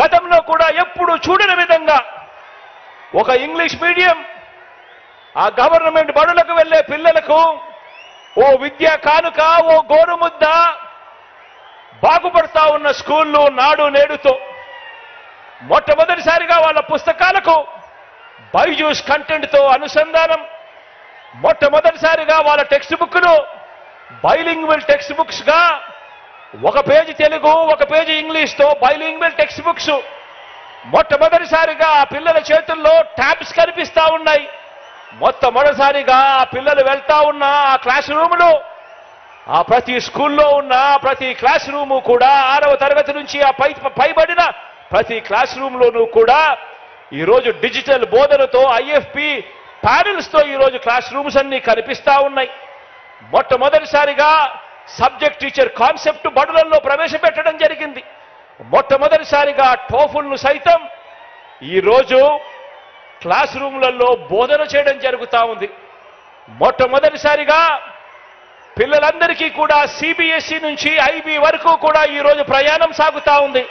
గతంలో కూడా ఎప్పుడు చూడని విధంగా ఒక ఇంగ్లీష్ మీడియం. ఆ గవర్నమెంట్ బడులకు వెళ్ళే పిల్లలకు ఓ విద్యా కానుక ఓ గోరుముద్ద బాగుపడతా ఉన్న స్కూళ్ళు నాడు నేడుతో. మొట్టమొదటిసారిగా వాళ్ళ పుస్తకాలకు బైజూస్ కంటెంట్తో అనుసంధానం. మొట్టమొదటిసారిగా వాళ్ళ టెక్స్ట్ బుక్ను బైలింగ్వల్ టెక్స్ట్ బుక్స్గా ఒక పేజీ తెలుగు ఒక పేజీ ఇంగ్లీష్తో బైలింగ్వల్ టెక్స్ట్ బుక్స్ మొట్టమొదటిసారిగా ఆ పిల్లల చేతుల్లో ట్యాబ్స్ కనిపిస్తా ఉన్నాయి. మొట్టమొదటిసారిగా ఆ పిల్లలు వెళ్తా ఉన్న ఆ క్లాస్ రూములు ఆ ప్రతి స్కూల్లో ఉన్న ప్రతి క్లాస్ రూము కూడా ఆరవ తరగతి నుంచి ఆ పై పైబడిన ప్రతి క్లాస్ రూమ్లోనూ కూడా ఈరోజు డిజిటల్ బోధనతో ఐఎఫ్పి ప్యానెల్స్తో ఈరోజు క్లాస్ రూమ్స్ అన్నీ కనిపిస్తా ఉన్నాయి. మొట్టమొదటిసారిగా సబ్జెక్ట్ టీచర్ కాన్సెప్ట్ బడులలో ప్రవేశపెట్టడం జరిగింది. మొట్టమొదటిసారిగా టోఫుల్ను సైతం ఈరోజు క్లాస్ రూమ్లలో బోధన చేయడం జరుగుతూ ఉంది. మొట్టమొదటిసారిగా పిల్లలందరికీ కూడా సిబిఎస్ఈ నుంచి ఐబీ వరకు కూడా ఈరోజు ప్రయాణం సాగుతూ ఉంది.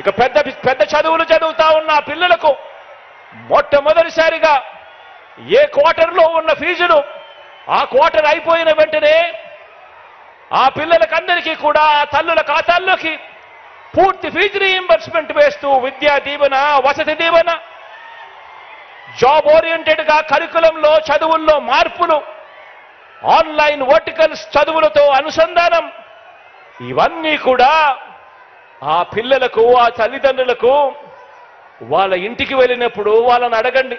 ఇక పెద్ద పెద్ద చదువులు చదువుతా ఉన్న పిల్లలకు మొట్టమొదటిసారిగా ఏ క్వార్టర్లో ఉన్న ఫీజులు ఆ క్వార్టర్ అయిపోయిన వెంటనే ఆ పిల్లలకందరికీ కూడా తల్లుల ఖాతాల్లోకి పూర్తి ఫీజు రీయింబర్స్మెంట్ వేస్తూ విద్యా దీవెన వసతి దీవెన. జాబ్ ఓరియంటెడ్గా కరికులంలో చదువుల్లో మార్పులు. ఆన్లైన్ వర్టికల్స్ చదువులతో అనుసంధానం. ఇవన్నీ కూడా ఆ పిల్లలకు ఆ తల్లిదండ్రులకు వాళ్ళ ఇంటికి వెళ్ళినప్పుడు వాళ్ళని అడగండి.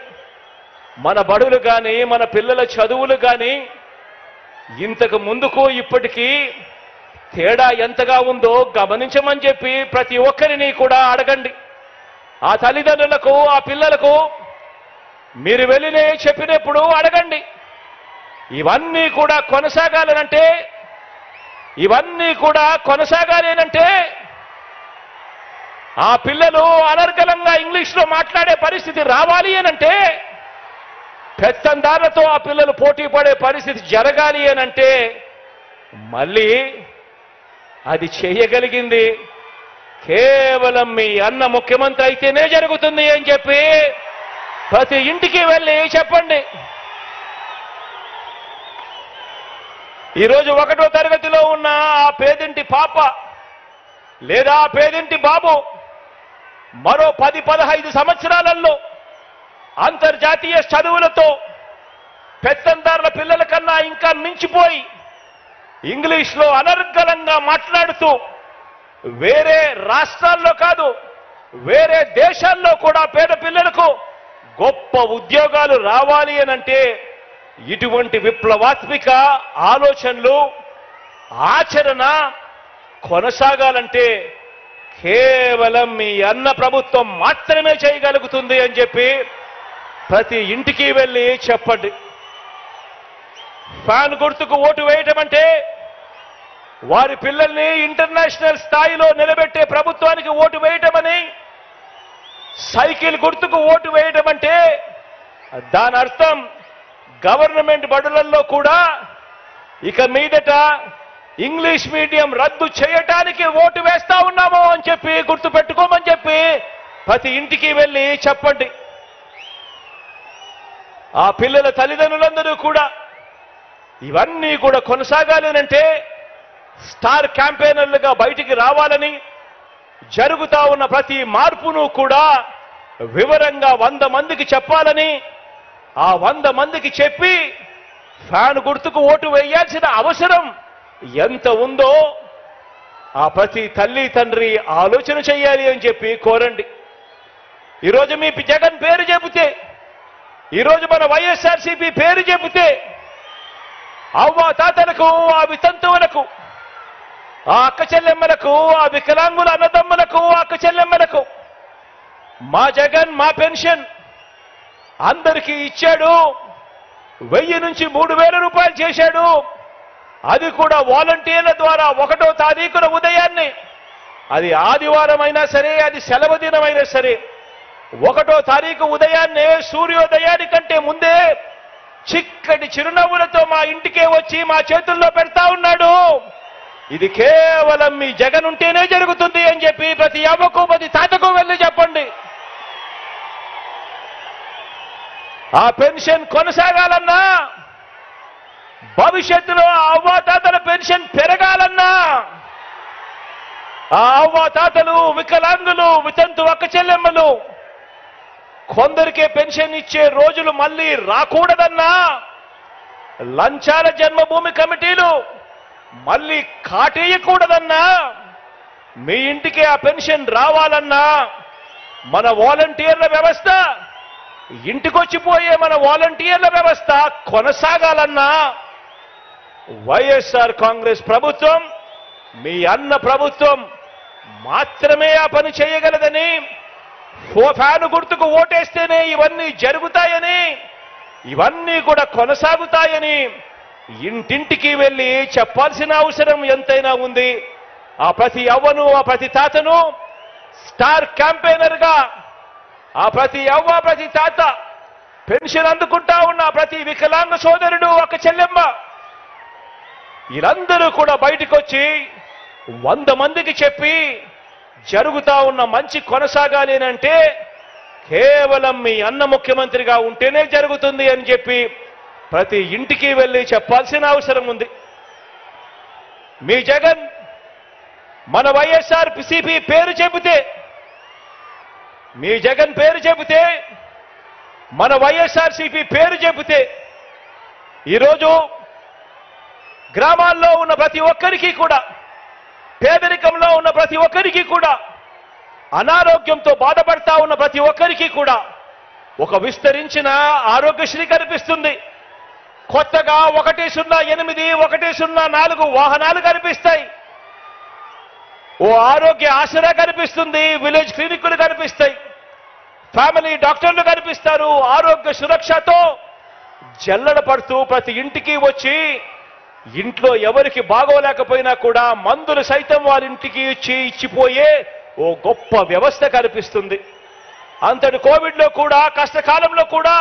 మన బడులు కానీ మన పిల్లల చదువులు కానీ ఇంతకు ముందుకు ఇప్పటికీ తేడా ఎంతగా ఉందో గమనించమని చెప్పి ప్రతి ఒక్కరిని కూడా అడగండి. ఆ తల్లిదండ్రులకు ఆ పిల్లలకు మీరు వెళ్ళినే చెప్పినప్పుడు అడగండి. ఇవన్నీ కూడా కొనసాగాలనంటే ఇవన్నీ కూడా కొనసాగాలేనంటే ఆ పిల్లలు అనర్గలంగా ఇంగ్లీష్లో మాట్లాడే పరిస్థితి రావాలి అనంటే పెత్తందారులతో ఆ పిల్లలు పోటీ పడే పరిస్థితి జరగాలి అనంటే మళ్ళీ అది చేయగలిగింది. కేవలం మీ అన్న ముఖ్యమంత్రి అయితేనే జరుగుతుంది అని చెప్పి ప్రతి ఇంటికి వెళ్ళి చెప్పండి. ఈరోజు ఒకటో తరగతిలో ఉన్న ఆ పేదింటి పాప లేదా ఆ పేదింటి బాబు మరో పది పదహైదు సంవత్సరాలలో అంతర్జాతీయ చదువులతో పెత్తందారుల పిల్లల కన్నా ఇంకా మించిపోయి ఇంగ్లీష్లో అనర్గళంగా మాట్లాడుతూ వేరే రాష్ట్రాల్లో కాదు వేరే దేశాల్లో కూడా పేద పిల్లలకు గొప్ప ఉద్యోగాలు రావాలి అనంటే ఇటువంటి విప్లవాత్మిక ఆలోచనలు ఆచరణ కొనసాగాలంటే కేవలం మీ అన్న ప్రభుత్వం మాత్రమే చేయగలుగుతుంది అని చెప్పి ప్రతి ఇంటికి వెళ్ళి చెప్పండి. ఫ్యాన్ గుర్తుకు ఓటు వేయటం అంటే వారి పిల్లల్ని ఇంటర్నేషనల్ స్థాయిలో నిలబెట్టే ప్రభుత్వానికి ఓటు వేయటమని సైకిల్ గుర్తుకు ఓటు వేయటం అంటే దాని అర్థం గవర్నమెంట్ బడులలో కూడా ఇక మీదట ఇంగ్లీష్ మీడియం రద్దు చేయటానికి ఓటు వేస్తా ఉన్నాము అని చెప్పి గుర్తు పెట్టుకోమని చెప్పి ప్రతి ఇంటికి వెళ్ళి చెప్పండి. ఆ పిల్లల తల్లిదండ్రులందరూ కూడా ఇవన్నీ కూడా కొనసాగాలనంటే స్టార్ క్యాంపెయినర్లుగా బయటికి రావాలని జరుగుతా ఉన్న ప్రతి మార్పును కూడా వివరంగా వంద మందికి చెప్పాలని ఆ వంద మందికి చెప్పి ఫ్యాన్ గుర్తుకు ఓటు వేయాల్సిన అవసరం ఎంత ఉందో ఆ ప్రతి తల్లి తండ్రి ఆలోచన చేయాలి అని చెప్పి కోరండి. ఈరోజు మీ జగన్ పేరు చెబితే ఈరోజు మన వైఎస్ఆర్సీపీ పేరు చెబితే అవ్వ తాతలకు ఆ వితంతువులకు ఆ అక్క చెల్లెమ్మలకు ఆ వికలాంగుల అన్నదమ్ములకు ఆ అక్క చెల్లెమ్మలకు. మా జగన్ మా పెన్షన్ అందరికీ ఇచ్చాడు. వెయ్యి నుంచి మూడు వేల రూపాయలు చేశాడు. అది కూడా వాలంటీర్ల ద్వారా ఒకటో తారీఖున ఉదయాన్నే. అది ఆదివారం అయినా సరే అది సెలవు దినమైనా సరే. ఒకటో తారీఖు ఉదయాన్నే సూర్యోదయానికంటే ముందే చిక్కటి చిరునవ్వులతో మా ఇంటికే వచ్చి మా చేతుల్లో పెడతా ఉన్నాడు. ఇది కేవలం మీ జగన్ ఉంటేనే జరుగుతుంది అని చెప్పి ప్రతి అవ్వకు ప్రతి తాతకు వెళ్ళి చెప్పండి. ఆ పెన్షన్ కొనసాగాలన్నా భవిష్యత్తులో ఆ అవ్వాతాతల పెన్షన్ పెరగాలన్నా ఆ అవ్వాతాతలు వికలాంగులు వితంతు ఒక్క చెల్లెమ్మలు కొందరికే పెన్షన్ ఇచ్చే రోజులు మళ్ళీ రాకూడదన్నా లంచాల జన్మభూమి కమిటీలు మళ్ళీ కాటేయకూడదన్నా. మీ ఇంటికి ఆ పెన్షన్ రావాలన్నా. మన వాలంటీర్ల వ్యవస్థ ఇంటికొచ్చిపోయే మన వాలంటీర్ల వ్యవస్థ కొనసాగాలన్నా. వైఎస్ఆర్ కాంగ్రెస్ ప్రభుత్వం మీ అన్న ప్రభుత్వం మాత్రమే ఆ పని చేయగలదని ఫ్యాను గుర్తుకు ఓటేస్తేనే ఇవన్నీ జరుగుతాయని ఇవన్నీ కూడా కొనసాగుతాయని ఇంటింటికి వెళ్ళి చెప్పాల్సిన అవసరం ఎంతైనా ఉంది. ఆ ప్రతి అవ్వను ఆ ప్రతి తాతను స్టార్ క్యాంపెయినర్గా ఆ ప్రతి అవ్వ ప్రతి తాత పెన్షన్ అందుకుంటా ఉన్న ప్రతి వికలాంగ సోదరుడు ఒక చెల్లెమ్మ. వీరందరూ కూడా బయటకు వచ్చి వంద మందికి చెప్పి జరుగుతా ఉన్న మంచి కొనసాగాలి అంటే కేవలం మీ అన్న ముఖ్యమంత్రిగా ఉంటేనే జరుగుతుంది అని చెప్పి ప్రతి ఇంటికి వెళ్ళి చెప్పాల్సిన అవసరం ఉంది. మీ జగన్ మన వైఎస్ఆర్ సిపి పేరు చెబితే మీ జగన్ పేరు చెబితే మన వైఎస్ఆర్సీపీ పేరు చెబితే ఈరోజు గ్రామాల్లో ఉన్న ప్రతి ఒక్కరికి కూడా పేదరికంలో ఉన్న ప్రతి ఒక్కరికి కూడా అనారోగ్యంతో బాధపడతా ఉన్న ప్రతి ఒక్కరికి కూడా ఒక విస్తరించిన ఆరోగ్యశ్రీ కనిపిస్తుంది. కొత్తగా ఒకటి సున్నా ఎనిమిది ఒకటి సున్నా నాలుగు వాహనాలు కనిపిస్తాయి. ఓ ఆరోగ్య ఆసరా కనిపిస్తుంది విలేజ్ క్లినిక్లు కనిపిస్తాయి. ఫ్యామిలీ డాక్టర్లు కనిపిస్తారు ఆరోగ్య సురక్షతో జల్లడ పడుతూ ప్రతి ఇంటికి వచ్చి ఇంట్లో ఎవరికి బాగోలేకపోయినా కూడా మందులు సైతం వారి ఇంటికి ఇచ్చి ఇచ్చిపోయే ఓ గొప్ప వ్యవస్థ కనిపిస్తుంది. అంతటి కోవిడ్లో కూడా కష్టకాలంలో కూడా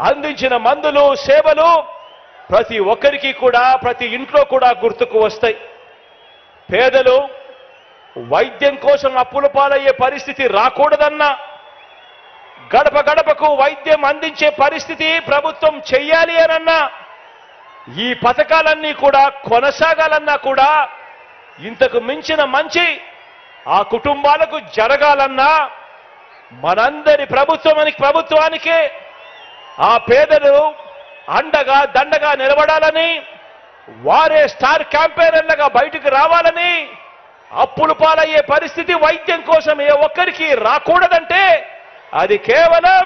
అందించిన మందులు సేవలు ప్రతి ఒక్కరికి కూడా ప్రతి ఇంట్లో కూడా గుర్తుకు వస్తాయి. పేదలు వైద్యం కోసం అప్పుల పాలయ్యే పరిస్థితి రాకూడదన్నా గడప గడపకు వైద్యం అందించే పరిస్థితి ప్రభుత్వం చెయ్యాలి అనన్నా ఈ పథకాలన్నీ కూడా కొనసాగాలన్నా కూడా ఇంతకు మించిన మంచి ఆ కుటుంబాలకు జరగాలన్నా మనందరి ప్రభుత్వానికి ప్రభుత్వానికే ఆ పేదలు అండగా దండగా నిలబడాలని వారే స్టార్ క్యాంపెయినర్లుగా బయటకు రావాలని అప్పులు పాలయ్యే పరిస్థితి వైద్యం కోసం ఏ ఒక్కరికి రాకూడదంటే అది కేవలం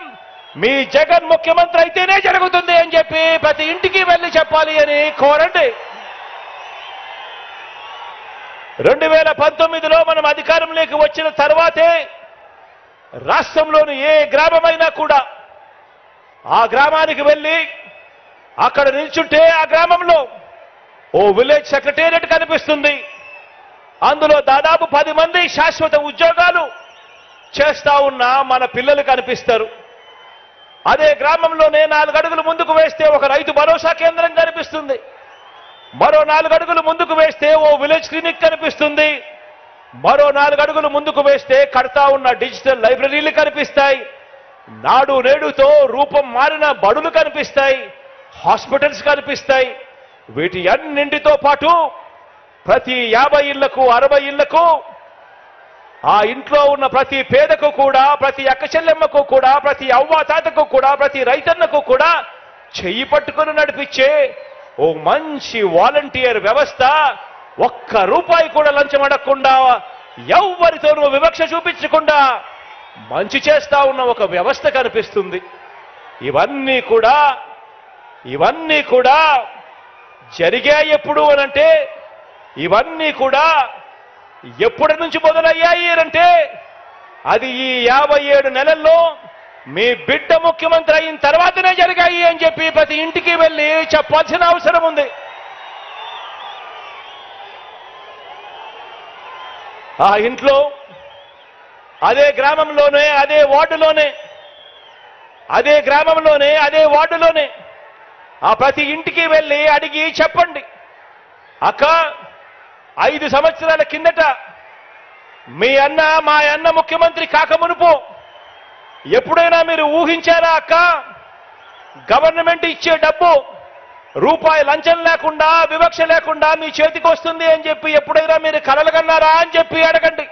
మీ జగన్ ముఖ్యమంత్రి అయితేనే జరుగుతుంది అని చెప్పి ప్రతి ఇంటికి వెళ్ళి చెప్పాలి అని కోరండి. రెండు వేల పంతొమ్మిదిలో మనం అధికారంలోకి వచ్చిన తర్వాతే రాష్ట్రంలోని ఏ గ్రామమైనా కూడా ఆ గ్రామానికి వెళ్ళి అక్కడ నిల్చుంటే ఆ గ్రామంలో ఓ విలేజ్ సెక్రటేరియట్ కనిపిస్తుంది. అందులో దాదాపు పది మంది శాశ్వత ఉద్యోగాలు చేస్తా ఉన్న మన పిల్లలు కనిపిస్తారు. అదే గ్రామంలోనే నాలుగు అడుగులు ముందుకు వేస్తే ఒక రైతు భరోసా కేంద్రం కనిపిస్తుంది. మరో నాలుగు అడుగులు ముందుకు వేస్తే ఓ విలేజ్ క్లినిక్ కనిపిస్తుంది. మరో నాలుగు అడుగులు ముందుకు వేస్తే కడతా ఉన్న డిజిటల్ లైబ్రరీలు కనిపిస్తాయి. నాడు నేడుతో రూపం మారిన బడులు కనిపిస్తాయి హాస్పిటల్స్ కనిపిస్తాయి. వీటి అన్నింటితో పాటు ప్రతి యాభై ఇళ్ళకు అరవై ఇళ్ళకు ఆ ఇంట్లో ఉన్న ప్రతి పేదకు కూడా ప్రతి అక్కచెల్లెమ్మకు కూడా ప్రతి అవ్వ తాతకు కూడా ప్రతి రైతన్నకు కూడా చెయ్యి పట్టుకుని నడిపించే ఓ మంచి వాలంటీర్ వ్యవస్థ ఒక్క రూపాయి కూడా లంచం అడగకుండా ఎవ్వరితోనూ వివక్ష చూపించకుండా మంచి చేస్తా ఉన్న ఒక వ్యవస్థ కనిపిస్తుంది. ఇవన్నీ కూడా ఇవన్నీ కూడా జరిగాయి ఎప్పుడు అనంటే ఇవన్నీ కూడా ఎప్పటి నుంచి మొదలయ్యాయి అంటే అది ఈ యాభై ఏడు నెలల్లో మీ బిడ్డ ముఖ్యమంత్రి అయిన తర్వాతనే జరిగాయి అని చెప్పి ప్రతి ఇంటికి వెళ్ళి చెప్పాల్సిన అవసరం ఉంది. ఆ ఇంట్లో అదే గ్రామంలోనే అదే వార్డులోనే. అదే గ్రామంలోనే అదే వార్డులోనే. ఆ ప్రతి ఇంటికి వెళ్ళి అడిగి చెప్పండి. అక్క ఐదు సంవత్సరాల కిందట మీ అన్న మా అన్న ముఖ్యమంత్రి కాకమునుపు ఎప్పుడైనా మీరు ఊహించారా అక్క? గవర్నమెంట్ ఇచ్చే డబ్బు రూపాయి లంచం లేకుండా వివక్ష లేకుండా మీ చేతికి వస్తుంది అని చెప్పి ఎప్పుడైనా మీరు కలలుగన్నారా అని చెప్పి అడగండి.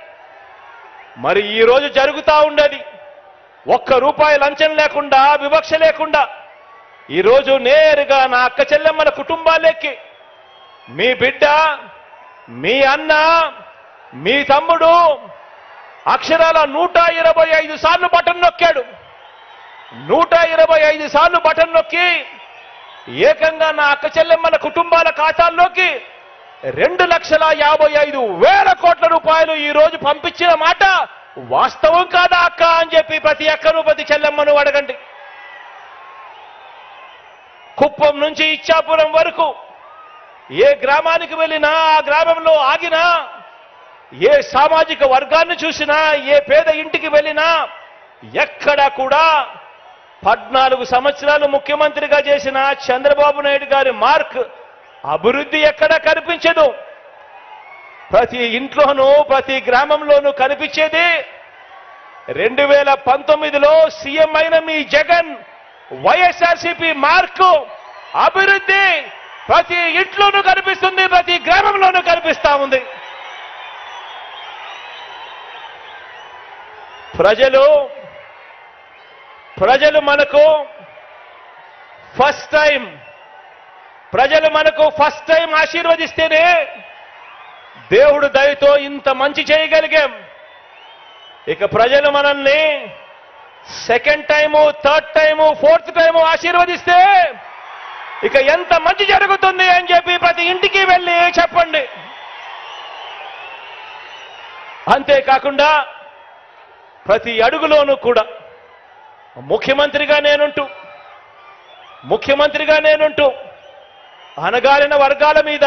మరి ఈరోజు జరుగుతూ ఉండేది. ఒక్క రూపాయి లంచం లేకుండా వివక్ష లేకుండా ఈరోజు నేరుగా నా అక్క చెల్లెమ్మల కుటుంబాలకి మీ బిడ్డ మీ అన్న మీ తమ్ముడు అక్షరాల నూట ఇరవై ఐదు సార్లు బటన్ నొక్కాడు. నూట ఇరవై ఐదు సార్లు బటన్ నొక్కి ఏకంగా నా అక్క చెల్లెమ్మల కుటుంబాల ఖాతాల్లోకి రెండు లక్షల యాభై ఐదు వేల కోట్ల రూపాయలు ఈ రోజు పంపించిన మాట వాస్తవం కాదా అక్క అని చెప్పి ప్రతి అక్కను ప్రతి చెల్లెమ్మను అడగండి. కుప్పం నుంచి ఇచ్చాపురం వరకు ఏ గ్రామానికి వెళ్ళినా ఆ గ్రామంలో ఆగినా ఏ సామాజిక వర్గాన్ని చూసినా ఏ పేద ఇంటికి వెళ్ళినా ఎక్కడా కూడా పద్నాలుగు సంవత్సరాలు ముఖ్యమంత్రిగా చేసిన చంద్రబాబు నాయుడు గారి మార్క్ అభివృద్ధి ఎక్కడ కనిపించదు? ప్రతి ఇంట్లోనూ ప్రతి గ్రామంలోనూ కనిపించేది రెండు వేల పంతొమ్మిదిలో సీఎం అయిన మీ జగన్ వైఎస్ఆర్సీపీ మార్కు అభివృద్ధి ప్రతి ఇంట్లోనూ కనిపిస్తుంది ప్రతి గ్రామంలోనూ కనిపిస్తా ఉంది. ప్రజలు ప్రజలు మనకు ఫస్ట్ టైం ప్రజలు మనకు ఫస్ట్ టైం ఆశీర్వదిస్తేనే దేవుడు దయతో ఇంత మంచి చేయగలిగాం. ఇక ప్రజలు మనల్ని second time third time fourth time ఆశీర్వదిస్తే ఇక ఎంత మంచి జరుగుతుంది అని చెప్పి ప్రతి ఇంటికి వెళ్ళి చెప్పండి. అంతేకాకుండా ప్రతి అడుగులోనూ కూడా ముఖ్యమంత్రిగా నేనుంటూ ముఖ్యమంత్రిగా నేనుంటూ అనగాలిన వర్గాల మీద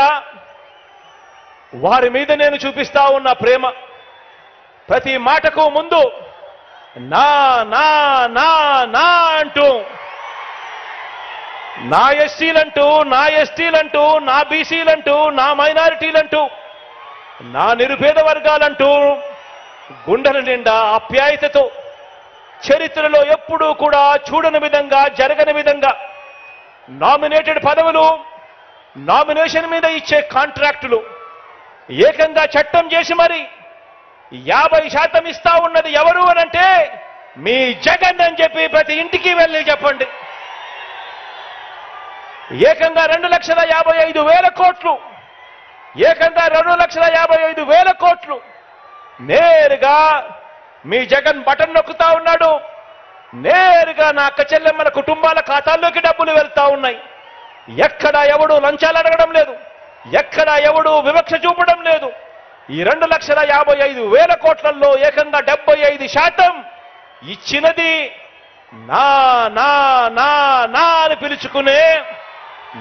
వారి మీద నేను చూపిస్తా ఉన్న ప్రేమ. ప్రతి మాటకు ముందు నా నా నా నా అంటూ నా ఎస్సీలంటూ నా ఎస్టీలంటూ నా బీసీలంటూ నా మైనారిటీలంటూ నా నిరుపేద వర్గాలంటూ గుండెల నిండా ఆప్యాయతతో చరిత్రలో ఎప్పుడూ కూడా చూడని విధంగా జరగని విధంగా నామినేటెడ్ పదవులు నామినేషన్ మీద ఇచ్చే కాంట్రాక్టులు ఏకంగా చట్టం చేసి మరి యాభై శాతం ఇస్తా ఉన్నది ఎవరు అనంటే మీ జగన్ అని చెప్పి ప్రతి ఇంటికి వెళ్ళి చెప్పండి. ఏకంగా రెండు లక్షల యాభై ఐదు వేల కోట్లు ఏకంగా రెండు లక్షల యాభై ఐదు వేల కోట్లు నేరుగా మీ జగన్ బటన్ నొక్కుతా ఉన్నాడు. నేరుగా నా అక్క చెల్లెమ్మల కుటుంబాల ఖాతాల్లోకి డబ్బులు వెళ్తా ఉన్నాయి. ఎక్కడ ఎవడు లంచాలు అడగడం లేదు ఎక్కడ ఎవడు వివక్ష చూపడం లేదు. ఈ రెండు లక్షల యాభై ఐదు వేల కోట్లలో ఏకంగా డెబ్బై ఐదు శాతం ఇచ్చినది నా నా నా నా అని పిలుచుకునే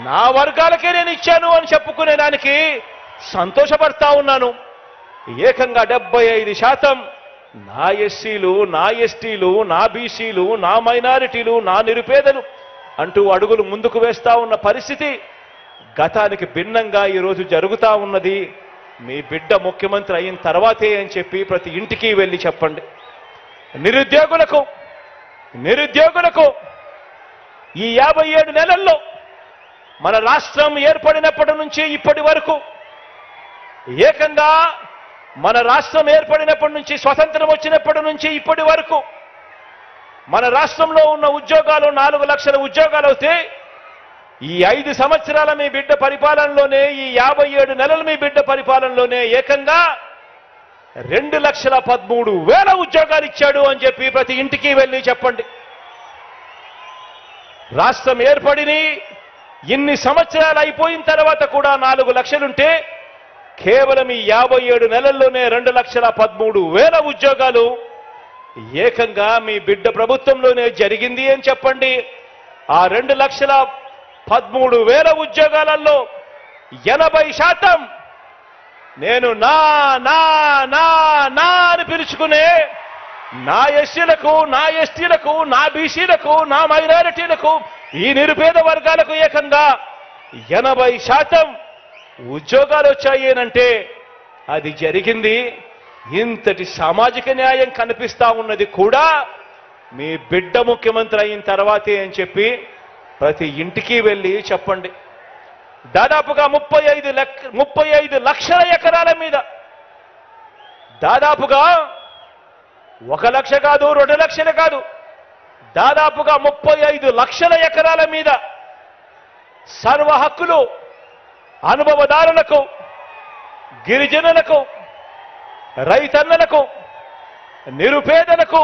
నా వర్గాలకే నేను ఇచ్చాను అని చెప్పుకునే దానికి సంతోషపడతా ఉన్నాను. ఏకంగా డెబ్బై ఐదు శాతం నా ఎస్సీలు నా ఎస్టీలు నా బీసీలు నా మైనారిటీలు నా నిరుపేదలు అంటూ అడుగులు ముందుకు వేస్తా ఉన్న పరిస్థితి గతానికి భిన్నంగా ఈరోజు జరుగుతూ ఉన్నది. మీ బిడ్డ ముఖ్యమంత్రి అయిన తర్వాతే అని చెప్పి ప్రతి ఇంటికి వెళ్ళి చెప్పండి. నిరుద్యోగులకు నిరుద్యోగులకు ఈ యాభై ఏడు నెలల్లో మన రాష్ట్రం ఏర్పడినప్పటి నుంచి ఇప్పటి వరకు ఏకంగా మన రాష్ట్రం ఏర్పడినప్పటి నుంచి స్వతంత్రం వచ్చినప్పటి నుంచి ఇప్పటి వరకు మన రాష్ట్రంలో ఉన్న ఉద్యోగాలు నాలుగు లక్షల ఉద్యోగాలు అవుతే ఈ ఐదు సంవత్సరాల మీ బిడ్డ పరిపాలనలోనే ఈ యాభై ఏడు నెలలు మీ బిడ్డ పరిపాలనలోనే ఏకంగా రెండు లక్షల పదమూడు వేల ఉద్యోగాలు ఇచ్చాడు అని చెప్పి ప్రతి ఇంటికి వెళ్ళి చెప్పండి. రాష్ట్రం ఏర్పడిని ఇన్ని సంవత్సరాలు అయిపోయిన తర్వాత కూడా నాలుగు లక్షలుంటే కేవలం ఈ యాభై ఏడు నెలల్లోనే రెండు లక్షల పదమూడు వేల ఉద్యోగాలు ఏకంగా మీ బిడ్డ ప్రభుత్వంలోనే జరిగింది అని చెప్పండి. ఆ రెండు లక్షల పదమూడు వేల ఉద్యోగాలలో ఎనభై శాతం నేను నా నా నా నా అని పిలుచుకునే నా ఎస్సీలకు నా ఎస్టీలకు నా బీసీలకు నా మైనారిటీలకు ఈ నిరుపేద వర్గాలకు ఏకంగా ఎనభై శాతం ఉద్యోగాలు వచ్చాయి అనంటే అది జరిగింది. ఇంతటి సామాజిక న్యాయం కనిపిస్తా ఉన్నది కూడా మీ బిడ్డ ముఖ్యమంత్రి అయిన తర్వాతే అని చెప్పి ప్రతి ఇంటికి వెళ్ళి చెప్పండి. దాదాపుగా ముప్పై ఐదు లక్ష ముప్పై ఐదు లక్షల ఎకరాల మీద. దాదాపుగా ఒక లక్ష కాదు రెండు లక్షలు కాదు. దాదాపుగా ముప్పై ఐదు లక్షల ఎకరాల మీద సర్వ హక్కులు అనుభవదారులకు గిరిజనులకు రైతన్నలకు నిరుపేదలకు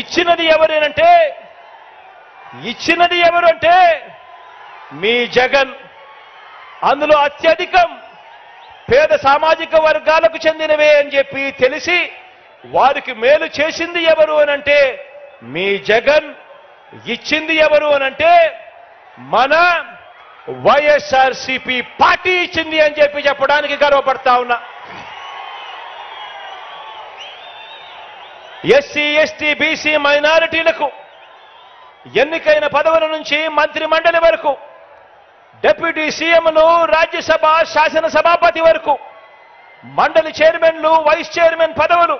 ఇచ్చినది ఎవరేనంటే ఇచ్చినది ఎవరు అంటే మీ జగన్. అందులో అత్యధికం పేద సామాజిక వర్గాలకు చెందినవే అని చెప్పి తెలిసి వారికి మేలు చేసింది ఎవరు అనంటే మీ జగన్. ఇచ్చింది ఎవరు అనంటే మన వైఎస్ఆర్సిపి పార్టీ ఇచ్చింది అని చెప్పి చెప్పడానికి గర్వపడతా ఉన్నా. ఎస్సీ ఎస్టీ బీసీ మైనారిటీలకు ఎన్నికైన పదవుల నుంచి మంత్రి మండలి వరకు డిప్యూటీ సీఎంలు రాజ్యసభ శాసనసభాపతి వరకు మండలి చైర్మన్లు వైస్ చైర్మన్ పదవులు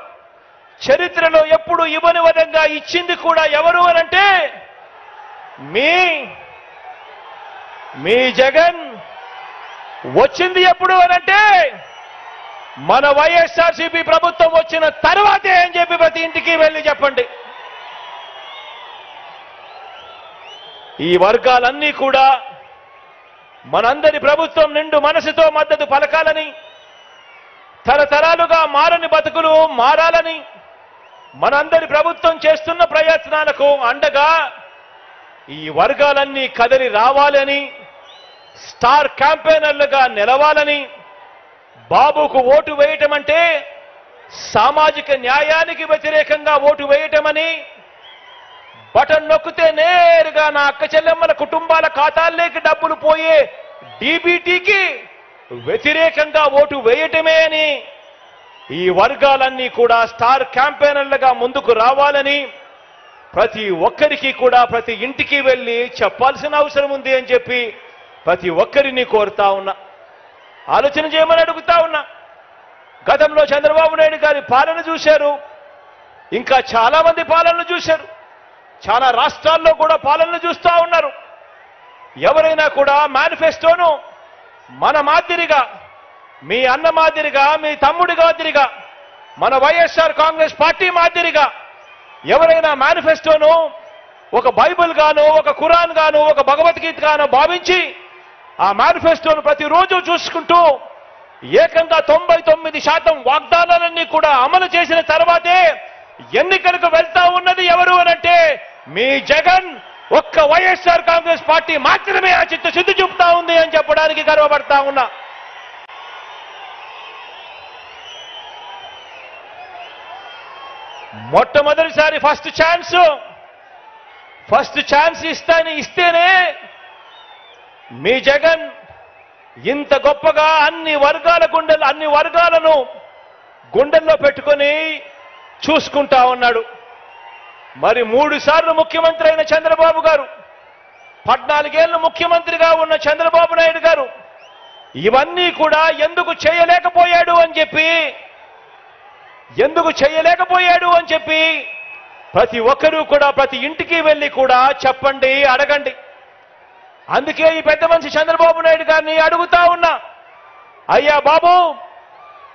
చరిత్రలో ఎప్పుడు ఇవ్వని విధంగా ఇచ్చింది కూడా ఎవరు అనంటే మీ మీ జగన్ వచ్చింది ఎప్పుడు అనంటే మన వైఎస్ఆర్సీపీ ప్రభుత్వం వచ్చిన తర్వాతే అని చెప్పి ప్రతి ఇంటికి వెళ్ళి చెప్పండి. ఈ వర్గాలన్నీ కూడా మనందరి ప్రభుత్వం నిండు మనసుతో మద్దతు పలకాలని తరతరాలుగా మారని బతుకులు మారాలని మనందరి ప్రభుత్వం చేస్తున్న ప్రయత్నాలకు అండగా ఈ వర్గాలన్నీ కదలి రావాలని స్టార్ క్యాంపెయినర్లుగా నిలవాలని బాబుకు ఓటు వేయటం అంటే సామాజిక న్యాయానికి వ్యతిరేకంగా ఓటు వేయటమని బటన్ నొక్కితే నేరుగా నా అక్క చెల్లెమ్మల కుటుంబాల ఖాతాల్లోకి డబ్బులు పోయే డీబీటీకి వ్యతిరేకంగా ఓటు వేయటమే అని ఈ వర్గాలన్నీ కూడా స్టార్ క్యాంపెయినర్లుగా ముందుకు రావాలని ప్రతి ఒక్కరికి కూడా ప్రతి ఇంటికి వెళ్ళి చెప్పాల్సిన అవసరం ఉంది అని చెప్పి ప్రతి ఒక్కరిని కోరుతా ఉన్నా. ఆలోచన చేయమని అడుగుతా ఉన్నా. గతంలో చంద్రబాబు నాయుడు గారి పాలన చూశారు. ఇంకా చాలా మంది పాలనలు చూశారు. చాలా రాష్ట్రాల్లో కూడా పాలనలు చూస్తూ ఉన్నారు. ఎవరైనా కూడా మేనిఫెస్టోను మన మాదిరిగా మీ అన్న మాదిరిగా మీ తమ్ముడి మాదిరిగా మన వైఎస్ఆర్ కాంగ్రెస్ పార్టీ మాదిరిగా ఎవరైనా మేనిఫెస్టోను ఒక బైబిల్ గాను ఒక ఖురాన్ గాను ఒక భగవద్గీత గాను భావించి ఆ మేనిఫెస్టోను ప్రతిరోజు చూసుకుంటూ ఏకంగా తొంభై తొమ్మిది శాతం వాగ్దానాలన్నీ కూడా అమలు చేసిన తర్వాతే ఎన్నికలకు వెళ్తా ఉన్నది ఎవరు అనంటే మీ జగన్. ఒక్క వైఎస్ఆర్ కాంగ్రెస్ పార్టీ మాత్రమే ఆ చిత్తశుద్ధి చూపుతా ఉంది అని చెప్పడానికి గర్వపడతా ఉన్నా. మొట్టమొదటిసారి ఫస్ట్ ఛాన్స్. ఫస్ట్ ఛాన్స్ ఇస్తాని ఇస్తేనే మీ జగన్ ఇంత గొప్పగా అన్ని వర్గాల గుండెలు అన్ని వర్గాలను గుండెల్లో పెట్టుకొని చూసుకుంటా ఉన్నాడు. మరి మూడు సార్లు ముఖ్యమంత్రి అయిన చంద్రబాబు గారు పద్నాలుగేళ్ళు ముఖ్యమంత్రిగా ఉన్న చంద్రబాబు నాయుడు గారు ఇవన్నీ కూడా ఎందుకు చేయలేకపోయాడు అని చెప్పి ఎందుకు చేయలేకపోయాడు అని చెప్పి ప్రతి ఒక్కరూ కూడా ప్రతి ఇంటికి వెళ్ళి కూడా చెప్పండి అడగండి. అందుకే ఈ పెద్ద మనిషి చంద్రబాబు నాయుడు గారిని అడుగుతా ఉన్నా అయ్యా బాబు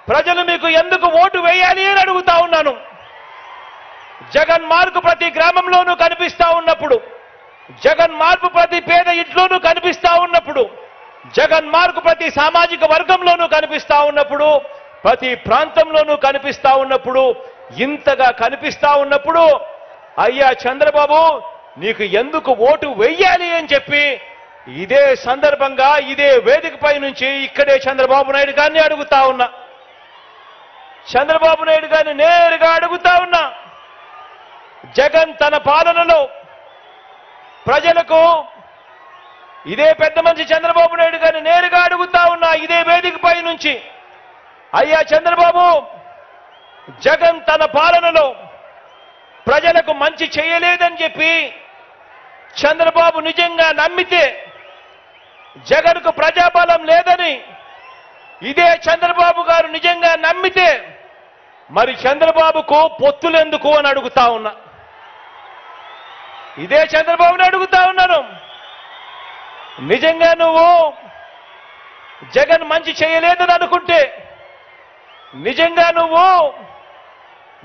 ప్రజలు మీకు ఎందుకు ఓటు వేయాలి అని అడుగుతా ఉన్నాను. జగన్ మార్పు ప్రతి గ్రామంలోనూ కనిపిస్తా ఉన్నప్పుడు జగన్ మార్పు ప్రతి పేద ఇంట్లోనూ కనిపిస్తా ఉన్నప్పుడు జగన్ మార్కు ప్రతి సామాజిక వర్గంలోనూ కనిపిస్తా ఉన్నప్పుడు ప్రతి ప్రాంతంలోనూ కనిపిస్తా ఉన్నప్పుడు ఇంతగా కనిపిస్తా ఉన్నప్పుడు అయ్యా చంద్రబాబు నీకు ఎందుకు ఓటు వెయ్యాలి అని చెప్పి ఇదే సందర్భంగా ఇదే వేదికపై నుంచి ఇక్కడే చంద్రబాబు నాయుడు గారిని అడుగుతా ఉన్నా. చంద్రబాబు నాయుడు గారిని నేరుగా అడుగుతా ఉన్నా. జగన్ తన పాలనలో ప్రజలకు ఇదే పెద్ద మనిషి చంద్రబాబు నాయుడు గారిని నేరుగా అడుగుతా ఉన్నా ఇదే వేదికపై నుంచి. అయ్యా చంద్రబాబు జగన్ తన పాలనలో ప్రజలకు మంచి చేయలేదని చెప్పి చంద్రబాబు నిజంగా నమ్మితే జగన్కు ప్రజాబలం లేదని ఇదే చంద్రబాబు గారు నిజంగా నమ్మితే మరి చంద్రబాబుకు పొత్తులెందుకు అని అడుగుతా ఉన్నా. ఇదే చంద్రబాబుని అడుగుతా ఉన్నాను. నిజంగా నువ్వు జగన్ మంచి చేయలేదని అనుకుంటే నిజంగా నువ్వు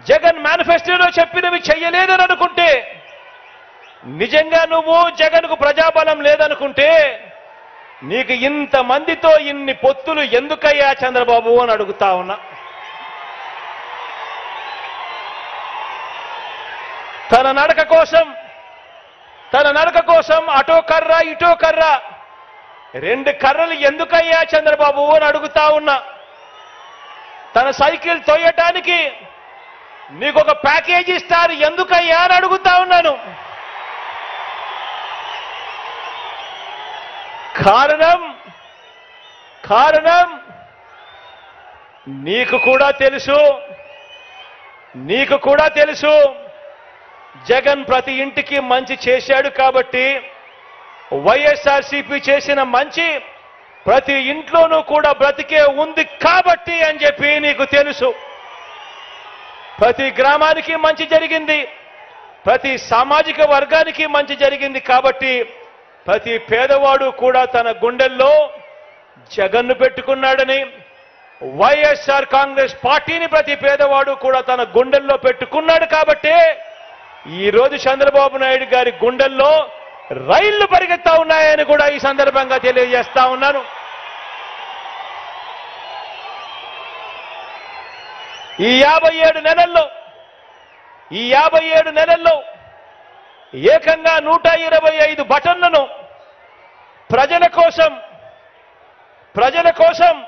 జగన్ మేనిఫెస్టోలో చెప్పినవి చెయ్యలేదని అనుకుంటే నిజంగా నువ్వు జగన్కు ప్రజాబలం లేదనుకుంటే నీకు ఇంతమందితో ఇన్ని పొత్తులు ఎందుకయ్యా చంద్రబాబు అని అడుగుతా ఉన్నా. తన నడక కోసం తన నడక కోసం అటో కర్ర ఇటో కర్ర రెండు కర్రలు ఎందుకయ్యా చంద్రబాబు అని అడుగుతా ఉన్నా. తన సైకిల్ తోయటానికి నీకు ఒక ప్యాకేజీ ఇస్తారు ఎందుకయ్యా అని అడుగుతా ఉన్నాను. కారణం కారణం నీకు కూడా తెలుసు నీకు కూడా తెలుసు. జగన్ ప్రతి ఇంటికి మంచి చేశాడు కాబట్టి వైఎస్ఆర్సీపీ చేసిన మంచి ప్రతి ఇంట్లోనూ కూడా బ్రతికే ఉంది కాబట్టి అని చెప్పి నీకు తెలుసు. ప్రతి గ్రామానికి మంచి జరిగింది ప్రతి సామాజిక వర్గానికి మంచి జరిగింది కాబట్టి ప్రతి పేదవాడు కూడా తన గుండెల్లో జగన్ను పెట్టుకున్నాడని వైఎస్ఆర్ కాంగ్రెస్ పార్టీని ప్రతి పేదవాడు కూడా తన గుండెల్లో పెట్టుకున్నాడు కాబట్టి ఈరోజు చంద్రబాబు నాయుడు గారి గుండెల్లో రైళ్ళు పరిగెత్తా ఉన్నాయని కూడా ఈ సందర్భంగా తెలియజేస్తా ఉన్నాను. ఈ యాభై ఏడు నెలల్లో ఈ యాభై ఏడు నెలల్లో ఏకంగా నూట ఇరవై ఐదు బటన్లను ప్రజల కోసం ప్రజల కోసం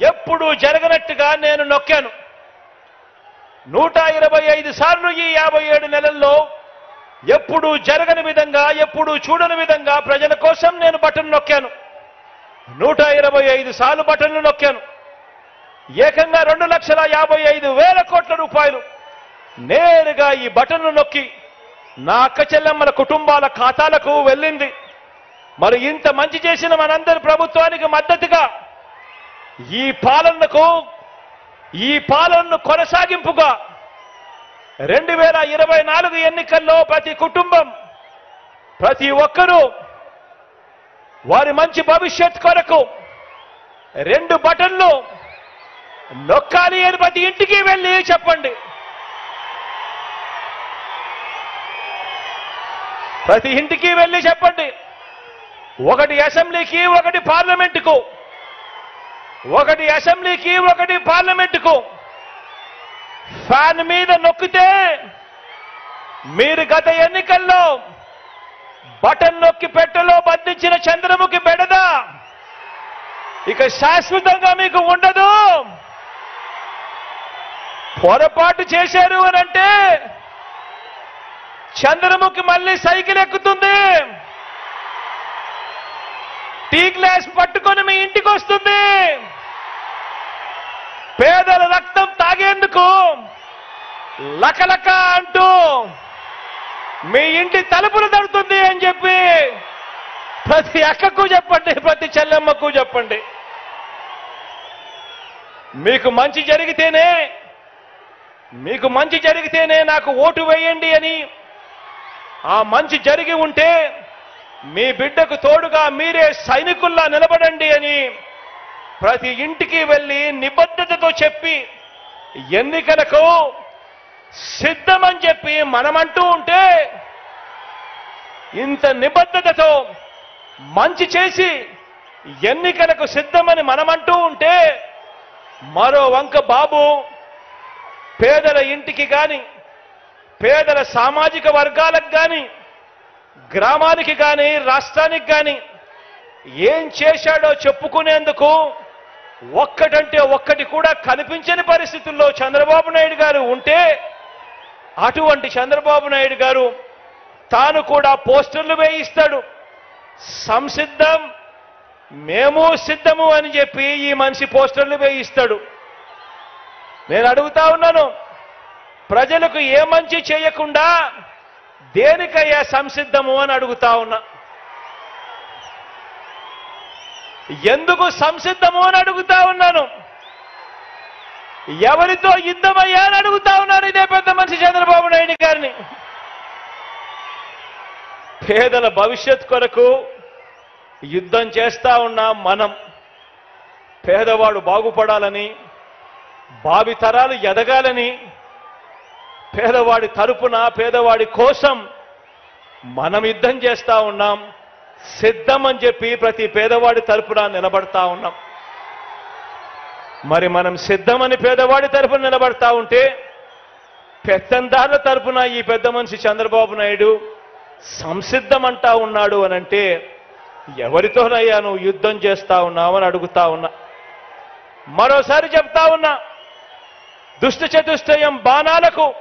ఎప్పుడూ జరగనట్టుగా నేను నొక్కాను. నూట ఇరవై ఐదు సార్లు ఈ యాభై ఏడు నెలల్లో ఎప్పుడూ జరగని విధంగా ఎప్పుడూ చూడని విధంగా ప్రజల కోసం నేను బటన్ నొక్కాను. నూట ఇరవై ఐదు సార్లు బటన్లు నొక్కాను. ఏకంగా రెండు లక్షల యాభై ఐదు వేల కోట్ల రూపాయలు నేరుగా ఈ బటన్లు నొక్కి నా అక్క చెల్లెమ్మల కుటుంబాల ఖాతాలకు వెళ్ళింది. మరి ఇంత మంచి చేసిన మనందరి ప్రభుత్వానికి మద్దతుగా ఈ పాలనకు ఈ పాలనను కొనసాగింపుగా రెండు వేల ఇరవై నాలుగు ఎన్నికల్లో ప్రతి కుటుంబం ప్రతి ఒక్కరూ వారి మంచి భవిష్యత్ కొరకు రెండు బటన్లు నొక్కాలి అని ప్రతి ఇంటికి వెళ్ళి చెప్పండి. ప్రతి ఇంటికి వెళ్ళి చెప్పండి. ఒకటి అసెంబ్లీకి ఒకటి పార్లమెంటుకు. ఒకటి అసెంబ్లీకి ఒకటి పార్లమెంటుకు. ఫ్యాన్ మీద నొక్కితే మీరు గత ఎన్నికల్లో బటన్ నొక్కి పెట్టెలో బంధించిన చంద్రముఖి బెడద? ఇక శాశ్వతంగా మీకు ఉండదు. పొరపాటు చేశారు అని అంటే చంద్రముఖి మళ్ళీ సైకిల్ ఎక్కుతుంది. టీ గ్లాస్ పట్టుకొని మీ ఇంటికి వస్తుంది. పేదల రక్తం తాగేందుకు లకలక అంటూ మీ ఇంటి తలుపులు తడుతుంది అని చెప్పి ప్రతి అక్కకు చెప్పండి ప్రతి చెల్లెమ్మకు చెప్పండి. మీకు మంచి జరిగితేనే మీకు మంచి జరిగితేనే నాకు ఓటు వేయండి అని ఆ మంచి జరిగి ఉంటే మీ బిడ్డకు తోడుగా మీరే సైనికుల్లా నిలబడండి అని ప్రతి ఇంటికి వెళ్ళి నిబద్ధతతో చెప్పి ఎన్నికలకు సిద్ధమని చెప్పి మనమంటూ ఉంటే ఇంత నిబద్ధతతో మంచి చేసి ఎన్నికలకు సిద్ధమని మనమంటూ ఉంటే మరో వంక బాబు పేదల ఇంటికి కానీ పేదల సామాజిక వర్గాలకు కానీ గ్రామానికి కానీ రాష్ట్రానికి కానీ ఏం చేశాడో చెప్పుకునేందుకు ఒక్కటంటే ఒక్కటి కూడా కనిపించని పరిస్థితుల్లో చంద్రబాబు నాయుడు గారు ఉంటే అటువంటి చంద్రబాబు నాయుడు గారు తాను కూడా పోస్టర్లు వేయిస్తాడు. సంసిద్ధం మేము సిద్ధము అని చెప్పి ఈ మనిషి పోస్టర్లు వేయిస్తాడు. నేను అడుగుతా ఉన్నాను ప్రజలకు ఏ మంచి చేయకుండా దేనికయ్యా సంసిద్ధము అని అడుగుతా ఉన్నా. ఎందుకు సంసిద్ధము అని అడుగుతా ఉన్నాను? ఎవరితో యుద్ధమయ్యా అని అడుగుతా ఉన్నారు ఇదే పెద్ద మనిషి చంద్రబాబు నాయుడు గారిని. పేదల భవిష్యత్ కొరకు యుద్ధం చేస్తా ఉన్నాం మనం. పేదవాడు బాగుపడాలని భావితరాలు ఎదగాలని పేదవాడి తరపున పేదవాడి కోసం మనం యుద్ధం చేస్తా ఉన్నాం సిద్ధం అని చెప్పి ప్రతి పేదవాడి తరపున నిలబడతా ఉన్నాం. మరి మనం సిద్ధమని పేదవాడి తరపున నిలబడతా ఉంటే పెత్తందారుల తరపున ఈ పెద్ద మనిషి చంద్రబాబు నాయుడు సంసిద్ధమంటా ఉన్నాడు అని అంటే ఎవరితోనయ్యా నువ్వు యుద్ధం చేస్తా ఉన్నావు అని అడుగుతా ఉన్నా. మరోసారి చెప్తా ఉన్నా దుష్ట చతుష్టయం బాణాలకు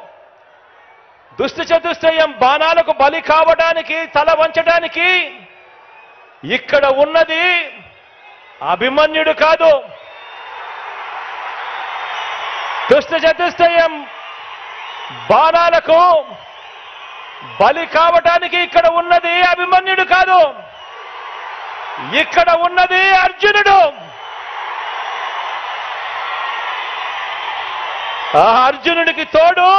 దుష్టి చతుష్టయం బాణాలకు బలి కావడానికి తల వంచడానికి ఇక్కడ ఉన్నది అభిమన్యుడు కాదు. దుష్ట చతుష్టయం బాణాలకు బలి కావటానికి ఇక్కడ ఉన్నది అభిమన్యుడు కాదు. ఇక్కడ ఉన్నది అర్జునుడు. ఆ అర్జునుడికి తోడు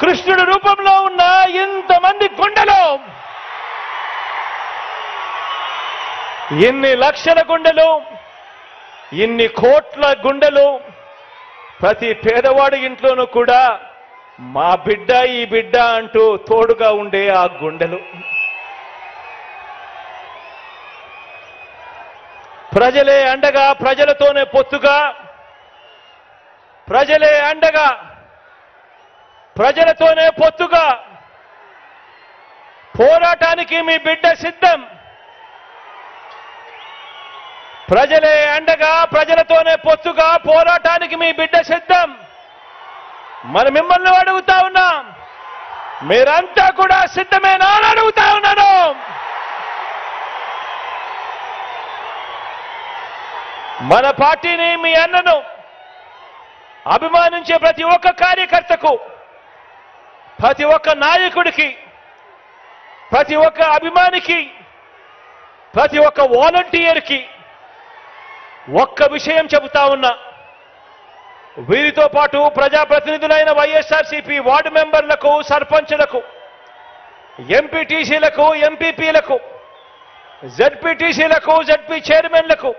కృష్ణుడి రూపంలో ఉన్న ఇంతమంది గుండెలు ఇన్ని లక్షల గుండెలు ఇన్ని కోట్ల గుండెలు ప్రతి పేదవాడి ఇంట్లోనూ కూడా మా బిడ్డ ఈ బిడ్డ అంటూ తోడుగా ఉండే ఆ గుండెలు. ప్రజలే అండగా ప్రజలతోనే పొత్తుగా ప్రజలే అండగా ప్రజలతోనే పొత్తుగా పోరాటానికి మీ బిడ్డ సిద్ధం. ప్రజలే అండగా ప్రజలతోనే పొత్తుగా పోరాటానికి మీ బిడ్డ సిద్ధం. మన మిమ్మల్ని అడుగుతా ఉన్నాం మీరంతా కూడా సిద్ధమేనా అని అడుగుతా ఉన్నాను. మన పార్టీని మీ అన్నను అభిమానించే ప్రతి ఒక్క కార్యకర్తకు ప్రతి ఒక్క నాయకుడికి ప్రతి ఒక్క అభిమానికి ప్రతి ఒక్క వాలంటీర్కి ఒక్క విషయం చెబుతా ఉన్నా. వీరితో పాటు ప్రజాప్రతినిధులైన వైఎస్ఆర్సీపీ వార్డు మెంబర్లకు సర్పంచులకు ఎంపీటీసీలకు ఎంపీపీలకు జడ్పీటీసీలకు జడ్పీ చైర్మన్లకు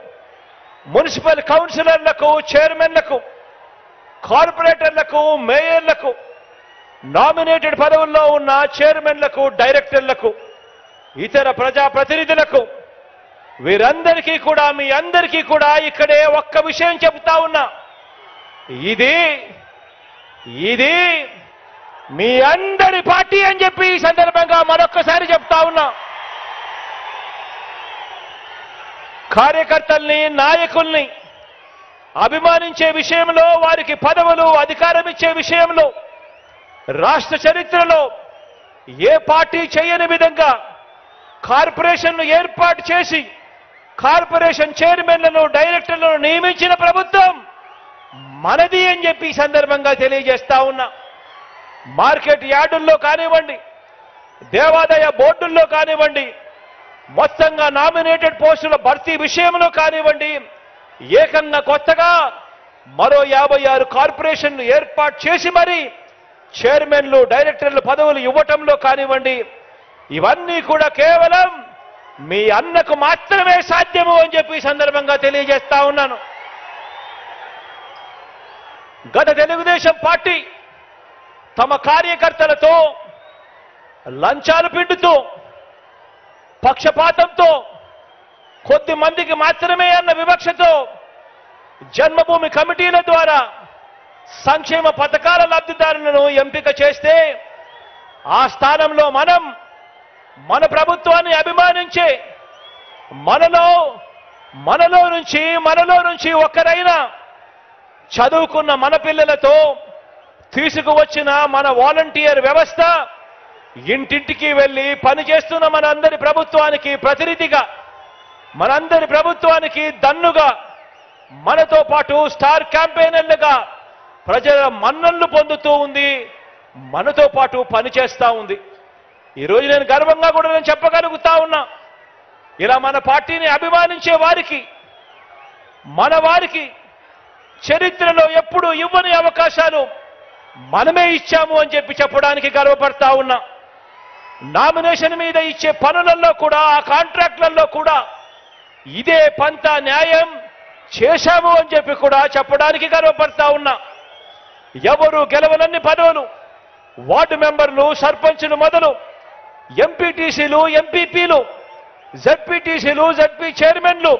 మున్సిపల్ కౌన్సిలర్లకు చైర్మన్లకు కార్పొరేటర్లకు మేయర్లకు నామినేటెడ్ పదవుల్లో ఉన్న చైర్మన్లకు డైరెక్టర్లకు ఇతర ప్రజాప్రతినిధులకు వీరందరికీ కూడా మీ అందరికీ కూడా ఇక్కడే ఒక్క విషయం చెబుతా ఉన్నా. ఇది ఇది మీ అందరి పార్టీ అని చెప్పి ఈ సందర్భంగా మరొక్కసారి చెప్తా ఉన్నా. కార్యకర్తల్ని నాయకుల్ని అభిమానించే విషయంలో వారికి పదవులు అధికారం ఇచ్చే విషయంలో రాష్ట్ర చరిత్రలో ఏ పార్టీ చేయని విధంగా కార్పొరేషన్ను ఏర్పాటు చేసి కార్పొరేషన్ చైర్మన్లను డైరెక్టర్లను నియమించిన ప్రభుత్వం మనది అని చెప్పి సందర్భంగా తెలియజేస్తా ఉన్నా. మార్కెట్ యార్డుల్లో కానివ్వండి దేవాదాయ బోర్డుల్లో కానివ్వండి మొత్తంగా నామినేటెడ్ పోస్టుల భర్తీ విషయంలో కానివ్వండి ఏకంగా కొత్తగా మరో యాభై ఆరు కార్పొరేషన్లు ఏర్పాటు చేసి మరి చైర్మన్లు డైరెక్టర్లు పదవులు ఇవ్వటంలో కానివ్వండి ఇవన్నీ కూడా కేవలం మీ అన్నకు మాత్రమే సాధ్యము అని చెప్పి సందర్భంగా తెలియజేస్తా ఉన్నాను. గత తెలుగుదేశం పార్టీ తమ కార్యకర్తలతో లంచాలు పిండుతూ పక్షపాతంతో కొద్ది మందికి మాత్రమే అన్న వివక్షతో జన్మభూమి కమిటీల ద్వారా సంక్షేమ పథకాల లబ్ధిదారులను ఎంపిక చేస్తే ఆ స్థానంలో మనం మన ప్రభుత్వాన్ని అభిమానించే మనలో మనలో నుంచి మనలో నుంచి ఒక్కరైనా చదువుకున్న మన పిల్లలతో తీసుకువచ్చిన మన వాలంటీర్ వ్యవస్థ ఇంటింటికి వెళ్ళి పనిచేస్తున్న మనందరి ప్రభుత్వానికి ప్రతినిధిగా మనందరి ప్రభుత్వానికి దన్నుగా మనతో పాటు స్టార్ క్యాంపెయినర్లుగా ప్రజల మన్నళ్ళు పొందుతూ ఉంది మనతో పాటు పనిచేస్తా ఉంది. ఈరోజు నేను గర్వంగా కూడా నేను చెప్పగలుగుతా ఉన్నా ఇలా మన పార్టీని అభిమానించే వారికి మన వారికి చరిత్రలో ఎప్పుడు ఇవ్వని అవకాశాలు మనమే ఇచ్చాము అని చెప్పి చెప్పడానికి గర్వపడతా ఉన్నా. నామినేషన్ మీద ఇచ్చే పనులలో కూడా ఆ కాంట్రాక్ట్లలో కూడా ఇదే పంత న్యాయం చేశాము అని చెప్పి కూడా చెప్పడానికి గర్వపడతా ఉన్నా. ఎవరు గెలవనన్ని పదవులు? వార్డు మెంబర్లు సర్పంచ్లు మొదలు ఎంపీటీసీలు ఎంపీపీలు జడ్పీటీసీలు జడ్పీ చైర్మన్లు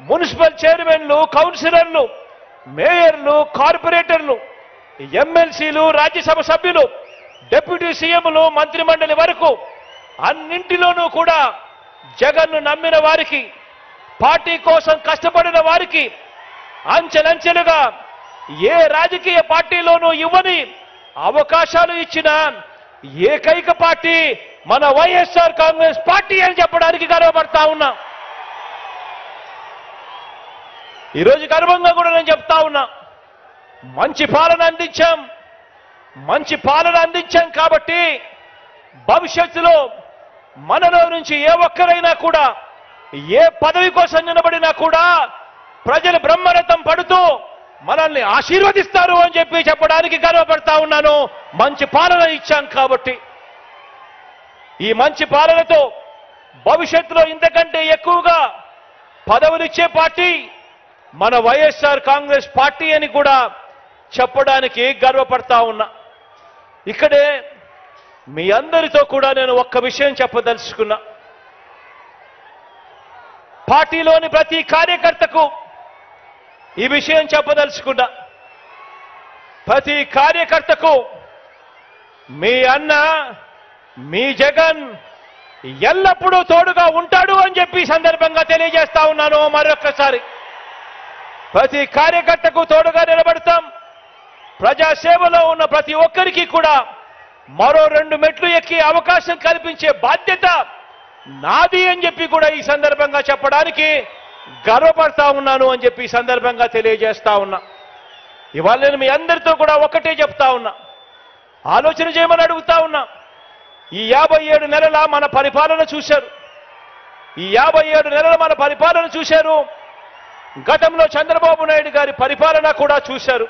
మున్సిపల్ చైర్మన్లు కౌన్సిలర్లు మేయర్లు కార్పొరేటర్లు ఎమ్మెల్సీలు రాజ్యసభ సభ్యులు డిప్యూటీ సీఎంలు మంత్రిమండలి వరకు అన్నింటిలోనూ కూడా జగన్ను నమ్మిన వారికి పార్టీ కోసం కష్టపడిన వారికి అంచెలంచెలుగా ఏ రాజకీయ పార్టీలోనూ ఇవ్వని అవకాశాలు ఇచ్చిన ఏకైక పార్టీ మన వైఎస్ఆర్ కాంగ్రెస్ పార్టీ అని చెప్పడానికి గర్వపడతా ఉన్నా. ఈరోజు గర్వంగా కూడా నేను చెప్తా ఉన్నా. మంచి పాలన అందించాం. మంచి పాలన అందించాం కాబట్టి భవిష్యత్తులో మనలో నుంచి ఏ ఒక్కరైనా కూడా ఏ పదవి కోసం నిలబడినా కూడా ప్రజలు బ్రహ్మరథం పడుతూ మనల్ని ఆశీర్వదిస్తారు అని చెప్పి చెప్పడానికి గర్వపడతా ఉన్నాను. మంచి పాలన ఇచ్చాం కాబట్టి. ఈ మంచి పాలనతో భవిష్యత్తులో ఇంతకంటే ఎక్కువగా పదవులిచ్చే పార్టీ మన వైఎస్ఆర్ కాంగ్రెస్ పార్టీ అని కూడా చెప్పడానికి గర్వపడతా ఉన్నా. ఇక్కడే మీ అందరితో కూడా నేను ఒక్క విషయం చెప్పదలుచుకున్నా. పార్టీలోని ప్రతి కార్యకర్తకు ఈ విషయం చెప్పదలుచుకున్నా ప్రతి కార్యకర్తకు మీ అన్న మీ జగన్ ఎల్లప్పుడూ తోడుగా ఉంటాడు అని చెప్పి సందర్భంగా తెలియజేస్తా ఉన్నాను మరొక్కసారి. ప్రతి కార్యకర్తకు తోడుగా నిలబడతాం. ప్రజాసేవలో ఉన్న ప్రతి ఒక్కరికి కూడా మరో రెండు మెట్లు ఎక్కి అవకాశం కల్పించే బాధ్యత నాది అని చెప్పి కూడా ఈ సందర్భంగా చెప్పడానికి గర్వపడతా ఉన్నాను అని చెప్పి ఈ సందర్భంగా తెలియజేస్తా ఉన్నా. ఇవాళ నేను మీ అందరితో కూడా ఒక్కటే చెప్తా ఉన్నా. ఆలోచన చేయమని అడుగుతా ఉన్నా. ఈ యాభై ఏడు నెలల మన పరిపాలన చూశారు. ఈ యాభై ఏడు నెలల మన పరిపాలన చూశారు. గతంలో చంద్రబాబు నాయుడు గారి పరిపాలన కూడా చూశారు.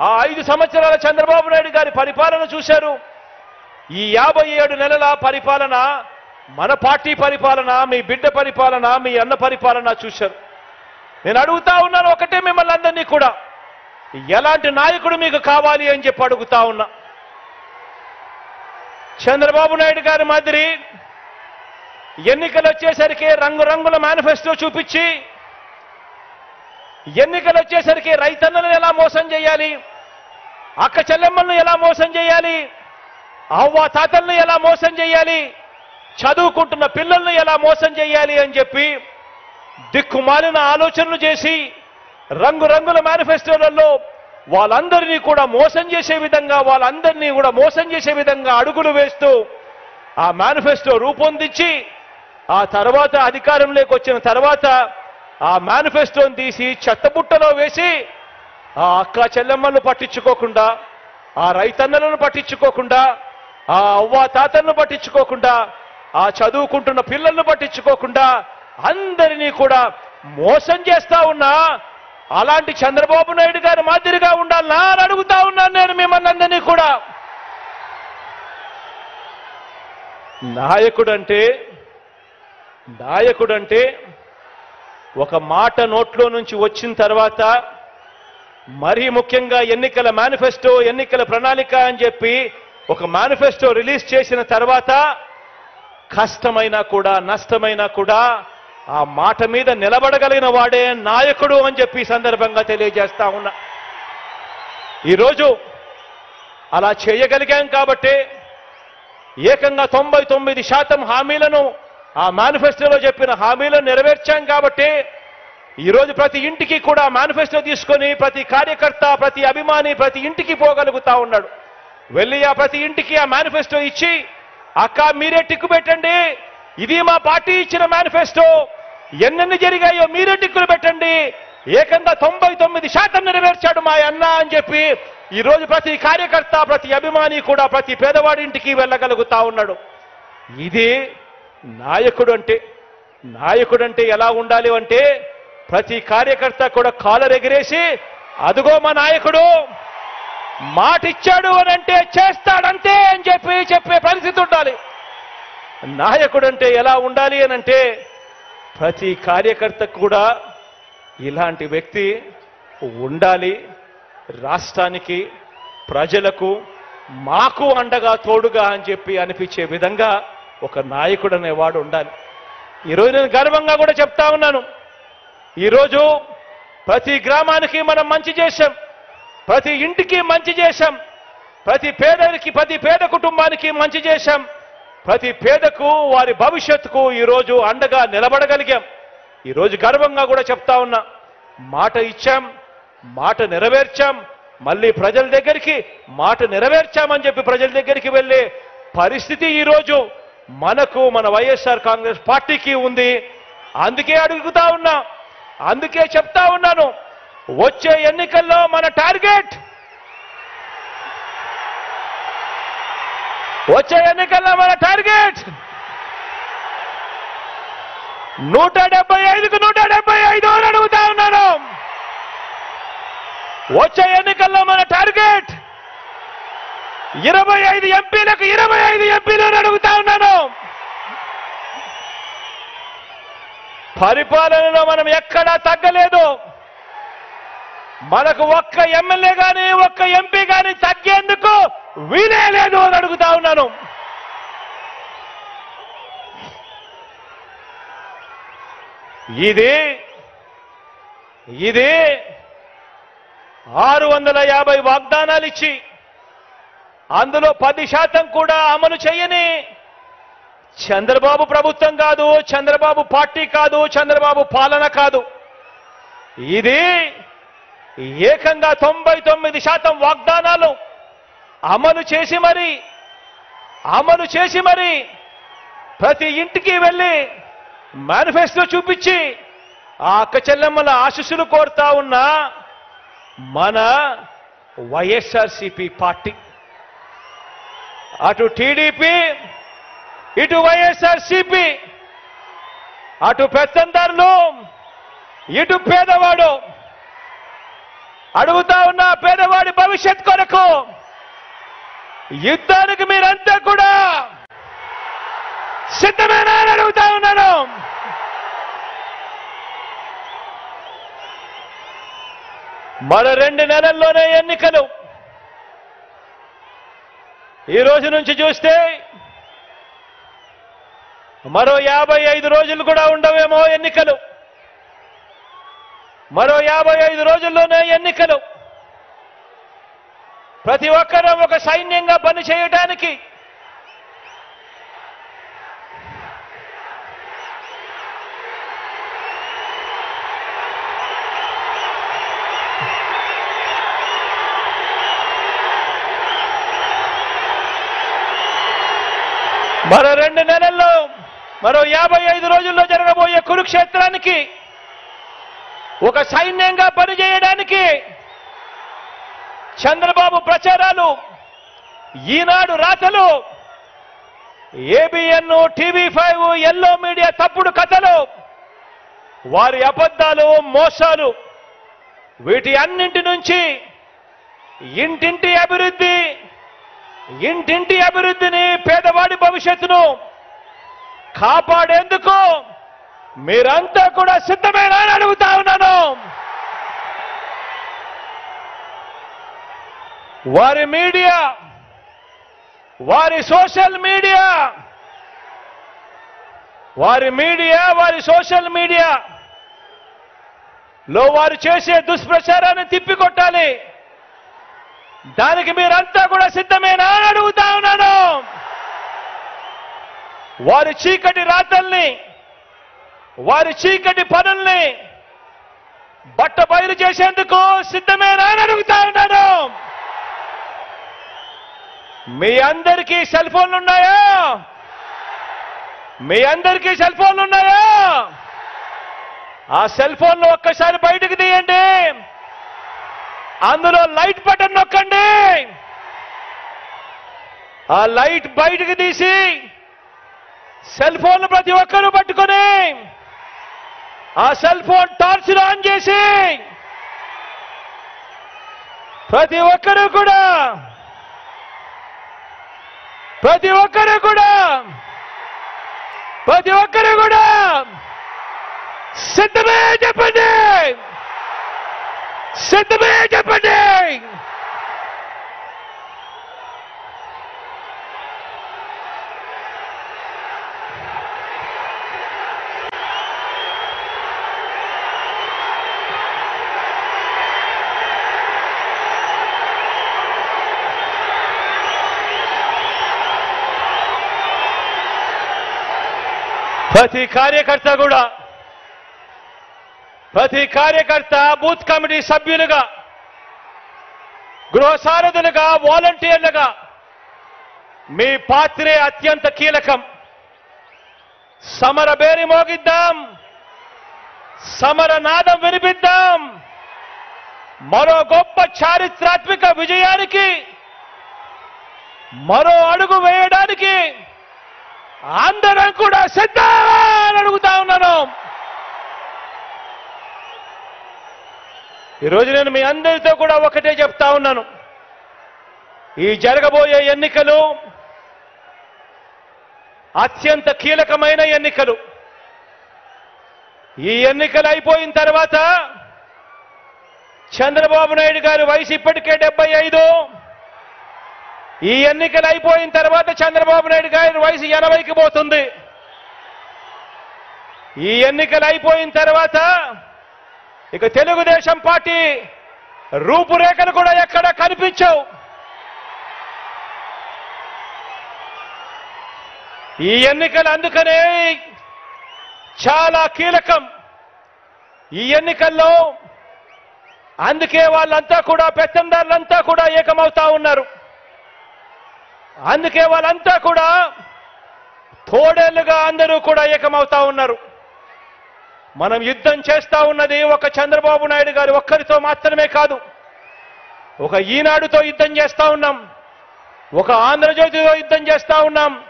ఆ ఐదు సంవత్సరాల చంద్రబాబు నాయుడు గారి పరిపాలన చూశారు. ఈ యాభై ఏడు నెలల పరిపాలన మన పార్టీ పరిపాలన మీ బిడ్డ పరిపాలన మీ అన్న పరిపాలన చూశారు. నేను అడుగుతా ఉన్నాను ఒకటే మిమ్మల్ని అందరినీ కూడా. ఎలాంటి నాయకుడు మీకు కావాలి అని చెప్పి అడుగుతా ఉన్నా. చంద్రబాబు నాయుడు గారి మాదిరి ఎన్నికలు వచ్చేసరికి రంగురంగుల మేనిఫెస్టో చూపించి ఎన్నికలు వచ్చేసరికి రైతన్నలను ఎలా మోసం చేయాలి అక్క చెల్లెమ్మలను ఎలా మోసం చేయాలి అవ్వ తాతలను ఎలా మోసం చేయాలి చదువుకుంటున్న పిల్లల్ని ఎలా మోసం చేయాలి అని చెప్పి దిక్కుమాలిన ఆలోచనలు చేసి రంగురంగుల మేనిఫెస్టోలలో వాళ్ళందరినీ కూడా మోసం చేసే విధంగా వాళ్ళందరినీ కూడా మోసం చేసే విధంగా అడుగులు వేస్తూ ఆ మేనిఫెస్టో రూపొందించి ఆ తర్వాత అధికారంలోకి వచ్చిన తర్వాత ఆ మేనిఫెస్టోని తీసి చెత్తబుట్టలో వేసి ఆ అక్క చెల్లెమ్మలను పట్టించుకోకుండా ఆ రైతన్నలను పట్టించుకోకుండా ఆ అవ్వ తాతలను పట్టించుకోకుండా ఆ చదువుకుంటున్న పిల్లలను పట్టించుకోకుండా అందరినీ కూడా మోసం చేస్తా ఉన్నా అలాంటి చంద్రబాబు నాయుడు గారి మాదిరిగా ఉండాలనా అని అడుగుతా ఉన్నాను నేను మిమ్మల్ని అందరినీ కూడా. నాయకుడంటే నాయకుడంటే ఒక మాట నోట్లో నుంచి వచ్చిన తర్వాత మరీ ముఖ్యంగా ఎన్నికల మేనిఫెస్టో ఎన్నికల ప్రణాళిక అని చెప్పి ఒక మేనిఫెస్టో రిలీజ్ చేసిన తర్వాత కష్టమైనా కూడా నష్టమైనా కూడా ఆ మాట మీద నిలబడగలిగిన వాడే నాయకుడు అని చెప్పి సందర్భంగా తెలియజేస్తా ఉన్నా. ఈరోజు అలా చేయగలిగాం కాబట్టి ఏకంగా తొంభై తొమ్మిది శాతం హామీలను ఆ మేనిఫెస్టోలో చెప్పిన హామీలను నెరవేర్చాం కాబట్టి ఈరోజు ప్రతి ఇంటికి కూడా మేనిఫెస్టో తీసుకొని ప్రతి కార్యకర్త ప్రతి అభిమాని ప్రతి ఇంటికి పోగలుగుతా ఉన్నాడు. వెళ్ళి ఆ ప్రతి ఇంటికి ఆ మేనిఫెస్టో ఇచ్చి అక్క మీరే టిక్కు పెట్టండి. ఇది మా పార్టీ ఇచ్చిన మేనిఫెస్టో. ఎన్నెన్ని జరిగాయో మీరే టిక్కులు పెట్టండి. ఏకంగా తొంభై తొమ్మిది శాతం నెరవేర్చాడు మా అన్న అని చెప్పి ఈ రోజు ప్రతి కార్యకర్త ప్రతి అభిమాని కూడా ప్రతి పేదవాడి ఇంటికి వెళ్ళగలుగుతా ఉన్నాడు. ఇది నాయకుడు అంటే నాయకుడు అంటే ఎలా ఉండాలి అంటే ప్రతి కార్యకర్త కూడా కాలర్ ఎగిరేసి అదుగో మా నాయకుడు మాటిచ్చాడు అని అంటే చేస్తాడంతే అని చెప్పి చెప్పే పరిస్థితి ఉండాలి. నాయకుడు అంటే ఎలా ఉండాలి అని అంటే ప్రతి కార్యకర్తకు కూడా ఇలాంటి వ్యక్తి ఉండాలి. రాష్ట్రానికి ప్రజలకు మాకు అండగా తోడుగా అని చెప్పి అనిపించే విధంగా ఒక నాయకుడు అనేవాడు ఉండాలి. ఈరోజు నేను గర్వంగా కూడా చెప్తా ఉన్నాను. ఈరోజు ప్రతి గ్రామానికి మనం మంచి చేశాం. ప్రతి ఇంటికి మంచి చేశాం. ప్రతి పేదరికి ప్రతి పేద కుటుంబానికి మంచి చేశాం. ప్రతి పేదకు వారి భవిష్యత్తుకు ఈరోజు అండగా నిలబడగలిగాం. ఈరోజు గర్వంగా కూడా చెప్తా ఉన్నా మాట ఇచ్చాం మాట నెరవేర్చాం. మళ్ళీ ప్రజల దగ్గరికి మాట నెరవేర్చామని చెప్పి ప్రజల దగ్గరికి వెళ్ళే పరిస్థితి ఈరోజు మనకు మన వైఎస్ఆర్ కాంగ్రెస్ పార్టీకి ఉంది. అందుకే అడుగుతా ఉన్నా అందుకే చెప్తా ఉన్నాను. వచ్చే ఎన్నికల్లో మన టార్గెట్ వచ్చే ఎన్నికల్లో మన టార్గెట్ నూట డెబ్బై ఐదుకు నూట డెబ్బై ఐదు అని అడుగుతా ఉన్నాను. వచ్చే ఎన్నికల్లో మన టార్గెట్ ఇరవై ఐదు ఎంపీలకు ఇరవై ఐదు ఎంపీలు అని అడుగుతా ఉన్నాను. పరిపాలనలో మనం ఎక్కడా తగ్గలేదు. మనకు ఒక్క ఎమ్మెల్యే గాని ఒక్క ఎంపీ గాని తగ్గేందుకు వీలే లేదు అని అడుగుతా ఉన్నాను. ఇది ఇది ఆరు వందల యాభై వాగ్దానాలు ఇచ్చి అందులో పది శాతం కూడా అమలు చేయని చంద్రబాబు ప్రభుత్వం కాదు చంద్రబాబు పార్టీ కాదు చంద్రబాబు పాలన కాదు. ఇది ఏకంగా తొంభై తొమ్మిది శాతం వాగ్దానాలు అమలు చేసి మరి అమలు చేసి మరి ప్రతి ఇంటికి వెళ్ళి మేనిఫెస్టో చూపించి ఆ అక్క చెల్లెమ్మల ఆశీస్సులు కోరుతా ఉన్న మన వైఎస్ఆర్సిపి పార్టీ. అటు టీడీపీ ఇటు వైఎస్ఆర్సిపి అటు పెత్తందారులు ఇటు పేదవాడు. అడుగుతా ఉన్న పేదవాడి భవిష్యత్ కొరకు. యుద్ధానికి మీరంతా కూడా సిద్ధమేనా అని అడుగుతా ఉన్నాను. మరో రెండు నెలల్లోనే ఎన్నికలు. ఈ రోజు నుంచి చూస్తే మరో యాభై ఐదు రోజులు కూడా ఉండవేమో ఎన్నికలు. మరో యాభై ఐదు రోజుల్లోనే ఎన్నికలు. ప్రతి ఒక్కరూ ఒక సైన్యంగా పని చేయడానికి మరో రెండు నెలల్లో మరో యాభై ఐదు రోజుల్లో జరగబోయే కురుక్షేత్రానికి ఒక సైన్యంగా పనిచేయడానికి చంద్రబాబు ప్రచారాలు ఈనాడు రాతలు ABN TV five yellow media తప్పుడు కథలు వారి అబద్ధాలు మోసాలు వీటి అన్నింటి నుంచి ఇంటింటి అభివృద్ధి ఇంటింటి అభివృద్ధిని పేదవాడి భవిష్యత్తును కాపాడేందుకు మీరంతా కూడా సిద్ధమేనా అని అడుగుతా ఉన్నాను. వారి మీడియా వారి సోషల్ మీడియా వారి మీడియా వారి సోషల్ మీడియా లో వారు చేసే దుష్ప్రచారాన్ని తిప్పికొట్టాలి. దానికి మీరంతా కూడా సిద్ధమేనా అని అడుగుతా ఉన్నాను. వారి చీకటి రాతల్ని వారి చీకటి పనుల్ని బట్ట బయలు చేసేందుకు సిద్ధమేనని అడుగుతా ఉన్నాను మీ అందరికీ సెల్ ఫోన్లు ఉన్నాయా? మీ అందరికీ సెల్ ఫోన్లు ఉన్నాయా? ఆ సెల్ ఫోన్లు ఒక్కసారి బయటకు తీయండి. అందులో లైట్ బటన్ నొక్కండి. ఆ లైట్ బయటకు తీసి సెల్ ఫోన్ ప్రతి ఒక్కరూ పట్టుకొని ఆ సెల్ ఫోన్ టార్చ్ ఆన్ చేసి ప్రతి ఒక్కరూ కూడా ప్రతి ఒక్కరూ కూడా ప్రతి ఒక్కరూ కూడా సిద్ధమే చెప్పండి. సిద్ధమే చెప్పండి. ప్రతి కార్యకర్త కూడా ప్రతి కార్యకర్త బూత్ కమిటీ సభ్యులుగా గృహసారథులుగా వాలంటీర్లుగా మీ పాత్రే అత్యంత కీలకం. సమర బేరి మోగిద్దాం సమర నాదం వినిపిద్దాం. మరో గొప్ప చారిత్రాత్మక విజయానికి మరో అడుగు వేయడానికి అందరం కూడా సిద్ధం అడుగుతా ఉన్నాను. ఈరోజు నేను మీ అందరితో కూడా ఒకటే చెప్తా ఉన్నాను. ఈ జరగబోయే ఎన్నికలు అత్యంత కీలకమైన ఎన్నికలు. ఈ ఎన్నికలు అయిపోయిన తర్వాత చంద్రబాబు నాయుడు గారి వయసు ఇప్పటికే డెబ్బై ఐదు. ఈ ఎన్నికలు అయిపోయిన తర్వాత చంద్రబాబు నాయుడు గారి వయసు ఎనభైకి పోతుంది. ఈ ఎన్నికలు అయిపోయిన తర్వాత ఇక తెలుగుదేశం పార్టీ రూపురేఖలు కూడా ఎక్కడ కనిపించవు. ఈ ఎన్నికలు అందుకనే చాలా కీలకం. ఈ ఎన్నికల్లో అందుకే వాళ్ళంతా కూడా పెత్తందారులంతా కూడా ఏకమవుతా ఉన్నారు. అందుకే వాళ్ళంతా కూడా తోడేళ్ళుగా అందరూ కూడా ఏకమవుతా ఉన్నారు. మనం యుద్ధం చేస్తా ఉన్నది ఒక చంద్రబాబు నాయుడు గారు ఒక్కరితో మాత్రమే కాదు. ఒక ఈనాడుతో యుద్ధం చేస్తా ఉన్నాం. ఒక ఆంధ్రజ్యోతితో యుద్ధం చేస్తా ఉన్నాం.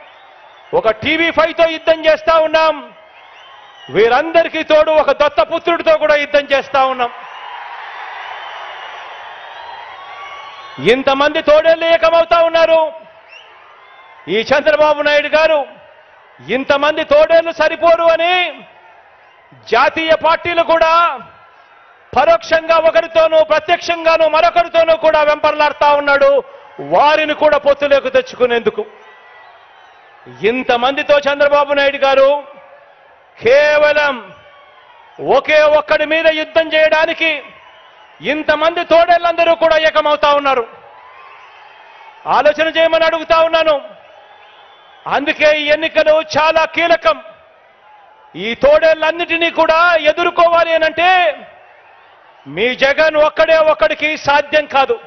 ఒక టీవీ ఫైవ్తో యుద్ధం చేస్తా ఉన్నాం. వీరందరికీ తోడు ఒక దత్తపుత్రుడితో కూడా యుద్ధం చేస్తా ఉన్నాం. ఇంతమంది తోడేళ్ళు ఏకమవుతా ఉన్నారు. ఈ చంద్రబాబు నాయుడు గారు ఇంతమంది తోడేళ్ళు సరిపోరు అని జాతీయ పార్టీలు కూడా పరోక్షంగా ఒకరితోనూ ప్రత్యక్షంగానూ మరొకరితోనూ కూడా వెంపర్లాడుతా ఉన్నాడు. వారిని కూడా పొత్తులోకి తెచ్చుకునేందుకు. ఇంతమందితో చంద్రబాబు నాయుడు గారు కేవలం ఒకే ఒక్కడి మీద యుద్ధం చేయడానికి ఇంతమంది తోడేళ్ళందరూ కూడా ఏకమవుతా ఉన్నారు. ఆలోచన చేయమని అడుగుతా ఉన్నాను. అందుకే ఈ ఎన్నికలు చాలా కీలకం. ఈ తోడేళ్ళన్నిటినీ కూడా ఎదుర్కోవాలి అనంటే మీ జగన్ ఒక్కడే ఒక్కడికి సాధ్యం కాదు.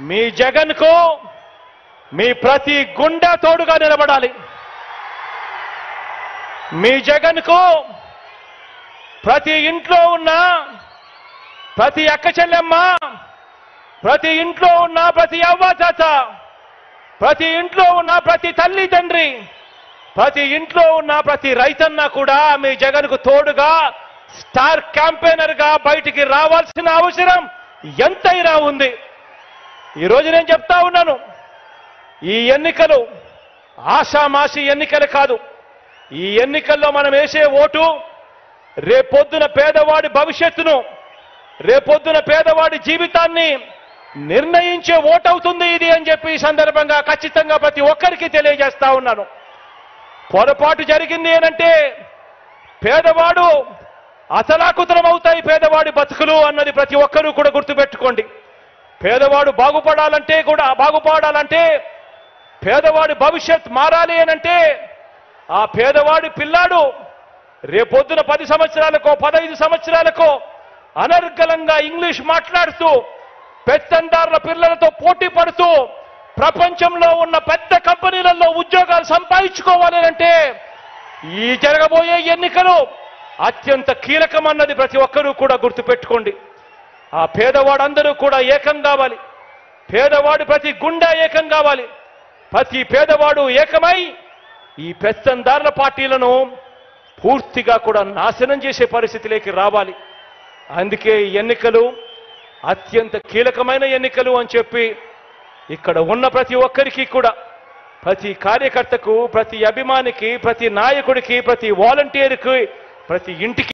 మీ జగన్కు మీ ప్రతి గుండె తోడుగా నిలబడాలి. మీ జగన్కు ప్రతి ఇంట్లో ఉన్న ప్రతి అక్క చెల్లెమ్మ ప్రతి ఇంట్లో ఉన్న ప్రతి అవ్వ తాత ప్రతి ఇంట్లో ఉన్న ప్రతి తల్లి తండ్రి ప్రతి ఇంట్లో ఉన్న ప్రతి రైతన్న కూడా మీ జగన్కు తోడుగా స్టార్ క్యాంపెయినర్గా బయటికి రావాల్సిన అవసరం ఎంతైనా ఉంది. ఈరోజు నేను చెప్తా ఉన్నాను ఈ ఎన్నికలు ఆషామాషి ఎన్నికలు కాదు. ఈ ఎన్నికల్లో మనం వేసే ఓటు రేపొద్దున పేదవాడి భవిష్యత్తును రేపొద్దున పేదవాడి జీవితాన్ని నిర్ణయించే ఓటవుతుంది ఇది అని చెప్పి ఈ సందర్భంగా ఖచ్చితంగా ప్రతి ఒక్కరికి తెలియజేస్తా ఉన్నాను. పొరపాటు జరిగింది ఏనంటే పేదవాడు అతలాకుతలం అవుతాయి పేదవాడి బతుకులు అన్నది ప్రతి ఒక్కరూ కూడా గుర్తుపెట్టుకోండి. పేదవాడు బాగుపడాలంటే కూడా బాగుపడాలంటే పేదవాడి భవిష్యత్ మారాలి అనంటే ఆ పేదవాడి పిల్లాడు రేపొద్దున పది సంవత్సరాలకో పదహైదు సంవత్సరాలకో అనర్గలంగా ఇంగ్లీష్ మాట్లాడుతూ పెత్తందారుల పిల్లలతో పోటీ పడుతూ ప్రపంచంలో ఉన్న పెద్ద కంపెనీలలో ఉద్యోగాలు సంపాదించుకోవాలి అంటే ఈ జరగబోయే ఎన్నికలు అత్యంత కీలకమన్నది ప్రతి ఒక్కరూ కూడా గుర్తుపెట్టుకోండి. ఆ పేదవాడందరూ కూడా ఏకం కావాలి. పేదవాడు ప్రతి గుండె ఏకం కావాలి. ప్రతి పేదవాడు ఏకమై ఈ పెత్తందారుల పార్టీలను పూర్తిగా కూడా నాశనం చేసే పరిస్థితిలోకి రావాలి. అందుకే ఈ ఎన్నికలు అత్యంత కీలకమైన ఎన్నికలు అని చెప్పి ఇక్కడ ఉన్న ప్రతి ఒక్కరికి కూడా ప్రతి కార్యకర్తకు ప్రతి అభిమానికి ప్రతి నాయకుడికి ప్రతి వాలంటీర్కి ప్రతి ఇంటికి